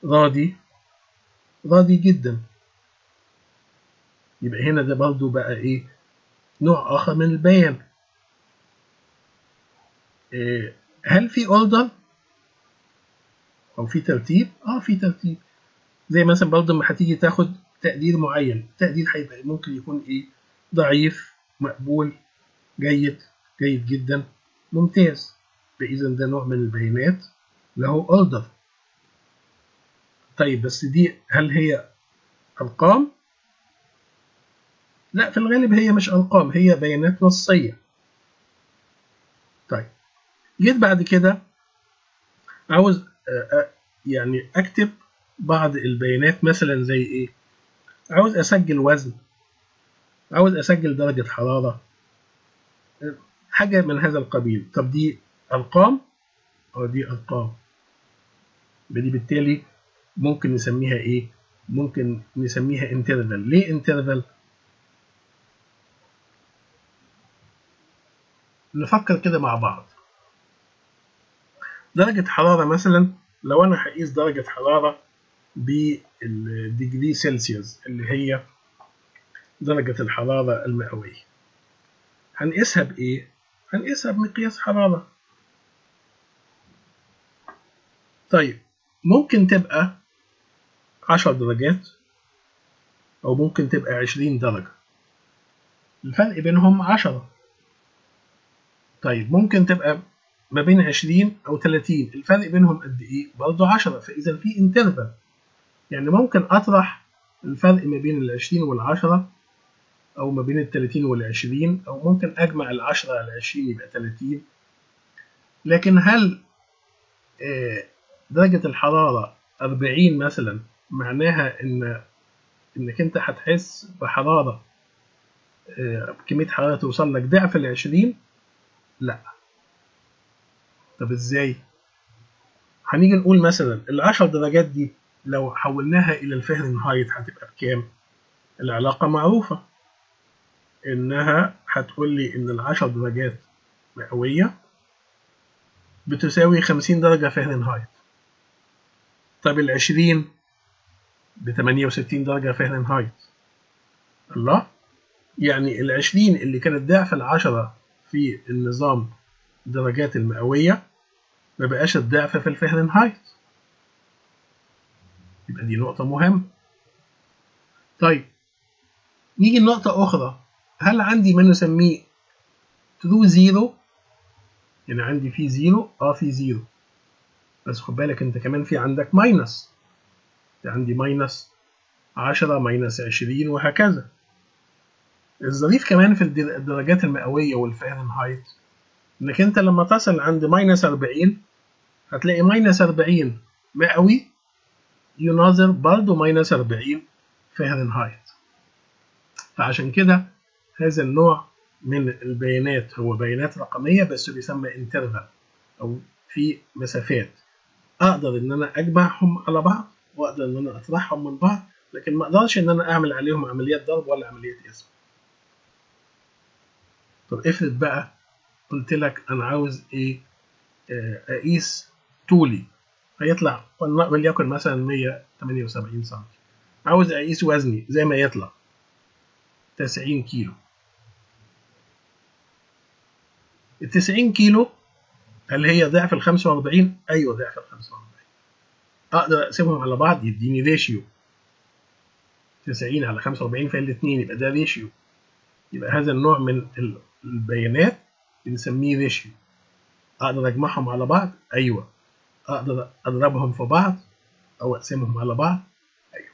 راضي راضي جدا. يبقى هنا ده برضو بقى إيه؟ نوع آخر من البيان. إيه هل في اوردر أو في ترتيب؟ آه في ترتيب. زي مثلا برضو لما هتيجي تاخد تقدير معين التقدير هيبقى ممكن يكون إيه؟ ضعيف مقبول جيد جيد جدا ممتاز. فاذا ده نوع من البيانات له اوردر طيب بس دي هل هي أرقام؟ لا في الغالب هي مش أرقام هي بيانات نصية. طيب جيت بعد كده عاوز يعني أكتب بعض البيانات مثلا زي إيه؟ عاوز أسجل وزن عاوز أسجل درجة حرارة حاجة من هذا القبيل. طب دي أرقام؟ آه دي أرقام. دي بالتالي ممكن نسميها إيه؟ ممكن نسميها interval ليه interval نفكر كده مع بعض. درجة حرارة مثلا لو أنا هقيس درجة حرارة بالديجري سلسيوس اللي هي درجة الحرارة المئوية. هنقيسها بإيه؟ هنقيسها بمقياس حرارة. طيب ممكن تبقى عشر درجات أو ممكن تبقى عشرين درجة. الفرق بينهم عشرة. طيب ممكن تبقى ما بين 20 أو 30 الفرق بينهم قد إيه؟ برضه 10 فإذا في انترفال يعني ممكن أطرح الفرق ما بين ال 20 وال 10 أو ما بين ال 30 وال 20 أو ممكن أجمع ال 10 على 20 يبقى 30 لكن هل درجة الحرارة 40 مثلا معناها ان إنك أنت هتحس بحرارة كمية حرارة توصل لك ضعف ال 20 لا. طب إزاي؟ هنيجي نقول مثلا ال 10 درجات دي لو حولناها إلى الفهرنهايت هتبقى بكام؟ العلاقة معروفة. إنها هتقول لي إن ال 10 درجات مئوية بتساوي 50 درجة فهرنهايت طب ال 20 ب 68 درجة فهرنهايت الله؟ يعني ال 20 اللي كانت ضعف العشرة في النظام الدرجات المئوية ما بقاش الضعف في الفهرنهايت. يبقى دي نقطة مهمة. طيب نيجي لنقطة أخرى. هل عندي ما نسميه true zero يعني عندي في zero آه في zero بس خد بالك أنت كمان في عندك minus عندي minus 10 minus 20 وهكذا. الظريف كمان في الدرجات المئوية وال Fahrenheit إنك أنت لما تصل عند minus 40 هتلاقي minus 40 مئوي يناظر برضه minus 40 Fahrenheit فعشان كده هذا النوع من البيانات هو بيانات رقمية بس بيسمى انترفال أو في مسافات. أقدر إن أنا أجمعهم على بعض وأقدر إن أنا أطرحهم من بعض لكن ما أقدرش إن أنا أعمل عليهم عمليات ضرب ولا عملية قسم. طب افرض بقى قلت لك أنا عاوز إيه؟ أقيس طولي. هيطلع وليكن مثلا 178 سم عاوز أقيس وزني زي ما يطلع. 90 كيلو. ال 90 كيلو هل هي ضعف ال 45 أيوه ضعف ال 45 أقدر أقسمهم على بعض يديني ratio 90 على 45 في الاثنين يبقى ده ratio يبقى هذا النوع من البيانات بنسميه ratio أقدر أجمعهم على بعض؟ أيوه. أقدر أضربهم في بعض أو أقسمهم على بعض؟ أيوه.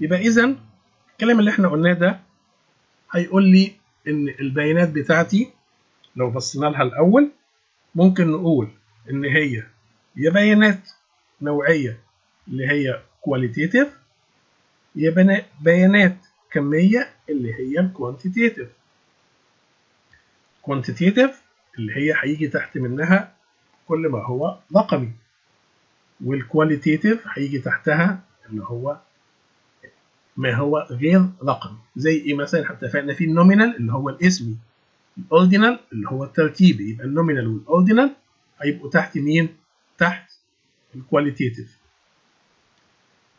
يبقى اذا الكلام اللي إحنا قلناه ده هيقول لي إن البيانات بتاعتي لو بصينا لها الأول ممكن نقول إن هي يا بيانات نوعية اللي هي qualitative يا بيانات كمية اللي هي ال quantitative quantitative اللي هي هيجي تحت منها كل ما هو رقمي وال qualitative هيجي تحتها اللي هو ما هو غير رقمي. زي إيه مثلا؟ إحنا اتفقنا في ال nominal اللي هو الاسمي ال ordinal اللي هو الترتيبي يبقى ال nominal وال ordinal هيبقوا تحت مين؟ تحت ال qualitative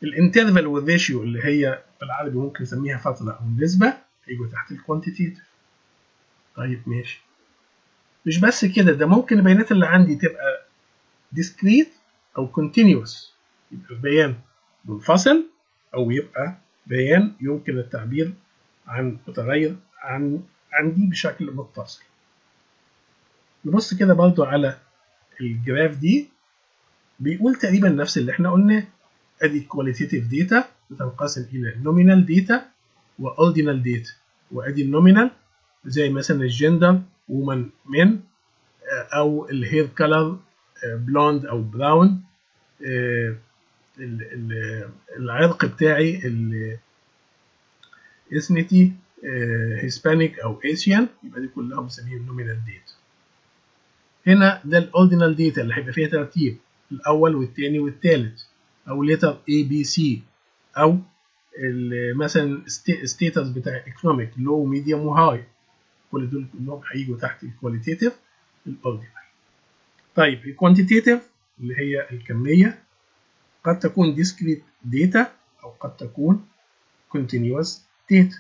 ال interval وال ratio اللي هي بالعربي ممكن نسميها فتره أو نسبة هيجوا تحت ال quantitative طيب ماشي. مش بس كده ده ممكن البيانات اللي عندي تبقى discrete أو continuous. يبقى البيان منفصل أو يبقى بيان يمكن التعبير عن متغير عن عندي بشكل متصل. نبص كده برضو على ال graph دي. بيقول تقريبا نفس اللي إحنا قلناه. أدي qualitative data بتنقسم إلى nominal data و ordinal data. وأدي ال nominal زي مثلا ال gender women men أو ال hair color blonde أو brown العرق بتاعي ethnicity Hispanic أو Asian يبقى دي كلها بنسميهم nominal data هنا ده ال ordinal data اللي هيبقى فيها ترتيب. الأول والثاني والثالث أو letter A B C أو مثلا status بتاع economic low medium و high كل دول كلهم هيجوا تحت ال qualitative ال ordinal طيب ال quantitative اللي هي الكمية قد تكون discrete data أو قد تكون continuous data.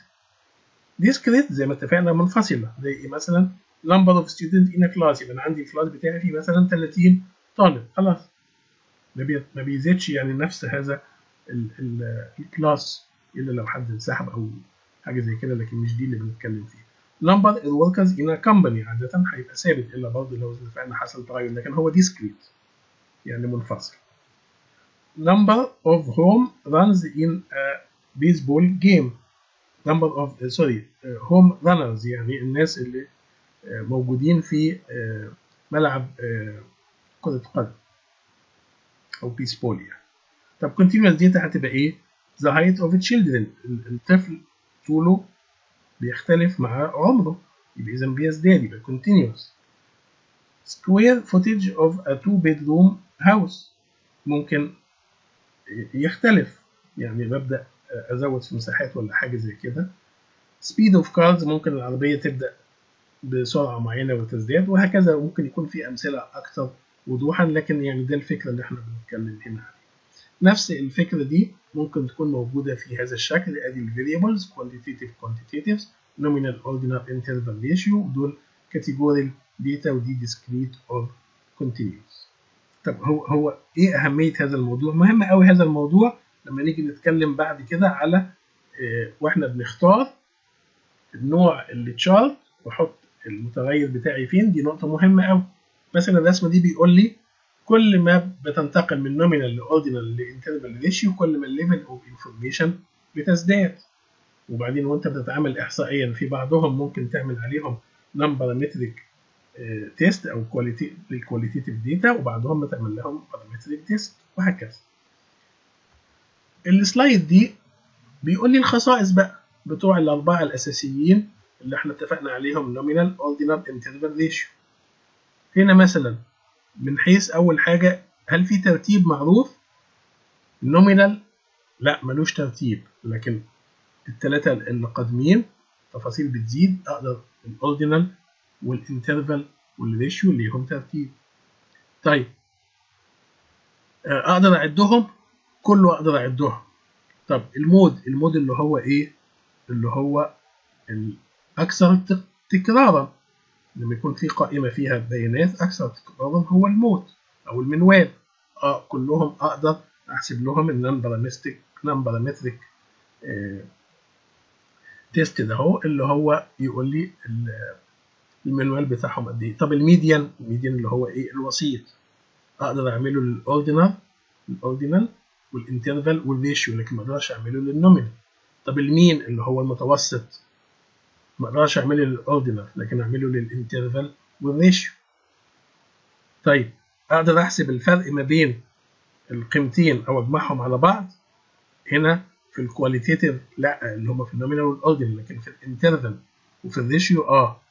discrete زي ما اتفقنا منفصلة زي مثلا number of students in a class. يبقى أنا عندي ال class بتاعي فيه مثلا 30 طالب خلاص. ما بيزيدش يعني نفس هذا ال class إلا لو حد انسحب أو حاجة زي كده لكن مش دي اللي بنتكلم فيها. Workers in a company عادة هيبقى ثابت إلا برضه لو اتفقنا حصل تغير لكن هو discrete يعني منفصل. Number of home runs in a baseball game. Number of uh, sorry uh, home runners يعني الناس اللي uh, موجودين في uh, ملعب uh, كرة قدم أو بيسبول يعني طب continuous data هتبقى إيه؟ the height of children. الطفل طوله بيختلف مع عمره. يبقى إذا بيزداد يبقى continuous. Square footage of a two bedroom house. ممكن يختلف. يعني ببدأ أزود في مساحات ولا حاجة زي كده. Speed of cars ممكن العربية تبدأ بسرعة معينة وتزداد وهكذا. ممكن يكون في أمثلة أكثر وضوحا لكن يعني ده الفكرة اللي إحنا بنتكلم هنا عليها نفس الفكرة دي ممكن تكون موجودة في هذا الشكل ادي ال variables quantitative quantitatives nominal ordinal interval ratio دول categorical data ودي discrete or continuous. طب هو هو إيه أهمية هذا الموضوع؟ مهم قوي هذا الموضوع لما نيجي نتكلم بعد كده على إيه وإحنا بنختار النوع ال chart وأحط المتغير بتاعي فين؟ دي نقطة مهمة قوي مثلا الرسمة دي بيقول لي كل ما بتنتقل من nominal ل ordinal ل interval ratio كل ما ال level of information بتزداد. وبعدين وانت بتتعامل احصائيا في بعضهم ممكن تعمل عليهم nonparametric test أو qualitative data وبعضهم بتعمل لهم parametric test وهكذا. ال slide دي بيقول لي الخصائص بقى بتوع الأربعة الأساسيين اللي إحنا اتفقنا عليهم nominal ordinal interval ratio هنا مثلا من حيث أول حاجة هل في ترتيب معروف؟ ال nominal لا ملوش ترتيب لكن الثلاثه اللي قادمين تفاصيل بتزيد أقدر ال ordinal وال interval وال ratio اللي هم ترتيب. طيب أقدر أعدهم؟ كله أقدر أعدهم. طب ال mode ال mode اللي هو إيه؟ اللي هو الاكثر تكرارا. لما يكون في قائمة فيها بيانات أكثر تكرارا هو ال mode أو المنوال. آه كلهم أقدر أحسب لهم ال nonparametric nonparametric test ده هو اللي هو يقول لي المنوال بتاعهم قد إيه. طب ال median ال median اللي هو إيه؟ الوسيط. أقدر أعمله للأوردينال الاوردينال والإنترفال والريشيو لكن ما أقدرش أعمله لل nominal. طب ال mean اللي هو المتوسط؟ ما أقدرش اعمله لل ordinal لكن اعمله لل interval وال ratio. طيب أقدر احسب الفرق ما بين القيمتين أو اجمعهم على بعض؟ هنا في ال qualitative لا اللي هم في ال nominal وال ordinal لكن في ال interval وفي ال ratio آه.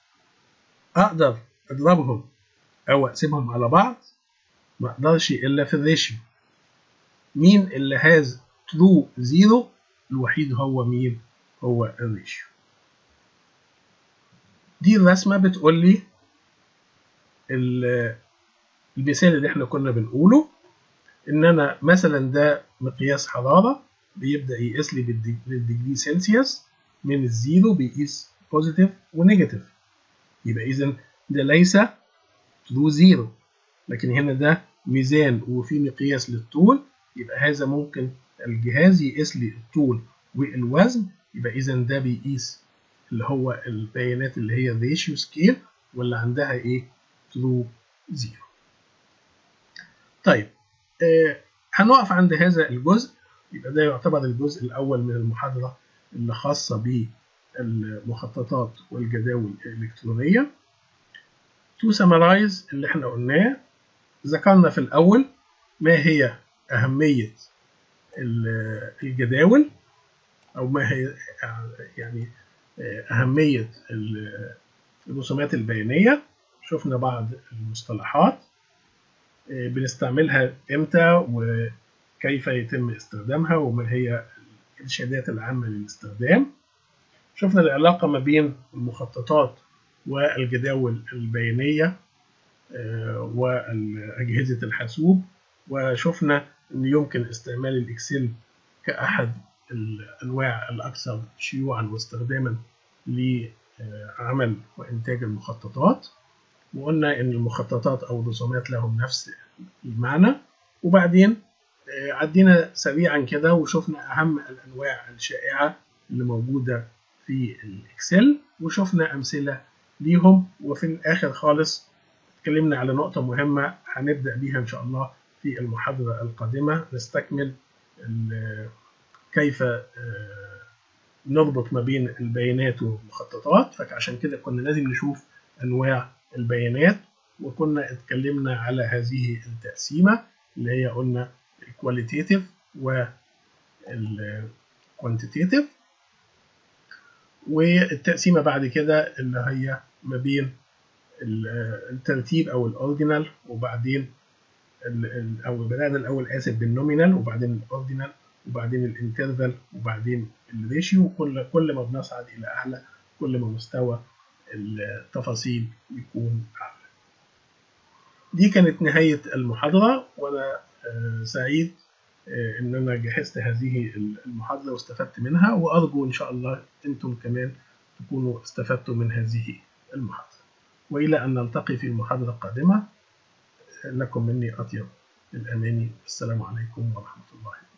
أقدر اضربهم أو اقسمهم على بعض؟ ما أقدرش إلا في ال ratio. مين اللي has true zero الوحيد هو مين؟ هو ال ratio. دي الرسمه بتقول لي المثال اللي إحنا كنا بنقوله إن أنا مثلا ده مقياس حرارة بيبدأ يقيس لي بال degree Celsius من ال zero بيقيس positive و negative يبقى اذا ده ليس true zero. لكن هنا ده ميزان وفي مقياس للطول يبقى هذا ممكن الجهاز يقيس لي الطول والوزن يبقى اذا ده بيقيس اللي هو البيانات اللي هي ال ratio scale واللي عندها إيه؟ true zero طيب آه هنقف عند هذا الجزء. يبقى ده يعتبر الجزء الأول من المحاضرة اللي خاصة بالمخططات والجداول الإلكترونية. to summarize اللي إحنا قلناه ذكرنا في الأول ما هي أهمية الجداول أو ما هي يعني أهمية الرسومات البيانية. شفنا بعض المصطلحات. بنستعملها إمتى وكيف يتم استخدامها وما هي الإرشادات العامة للاستخدام. شفنا العلاقة ما بين المخططات والجداول البيانية واجهزه الحاسوب. وشفنا إن يمكن استعمال الإكسل كأحد الأنواع الأكثر شيوعا واستخداما لعمل وإنتاج المخططات وقلنا إن المخططات أو الرسومات لهم نفس المعنى. وبعدين عدينا سريعا كده وشفنا أهم الأنواع الشائعة اللي موجودة في الإكسل وشفنا أمثلة ليهم. وفي الآخر خالص اتكلمنا على نقطة مهمة هنبدأ بيها إن شاء الله في المحاضرة القادمة نستكمل كيف نربط ما بين البيانات والمخططات. فعشان كده كنا لازم نشوف أنواع البيانات وكنا اتكلمنا على هذه التقسيمة اللي هي قلنا ال qualitative وال quantitative والتقسيمة بعد كده اللي هي ما بين الترتيب أو ال ordinal وبعدين أو بدأنا الأول آسف بال nominal وبعدين ال ordinal وبعدين ال interval وبعدين ال ratio كل كل ما بنصعد إلى أعلى كل ما مستوى التفاصيل يكون أعلى. دي كانت نهاية المحاضرة وأنا سعيد إن أنا جهزت هذه المحاضرة واستفدت منها وأرجو إن شاء الله أنتم كمان تكونوا استفدتم من هذه المحاضرة. وإلى أن نلتقي في المحاضرة القادمة لكم مني أطيب الأماني. السلام عليكم ورحمة الله.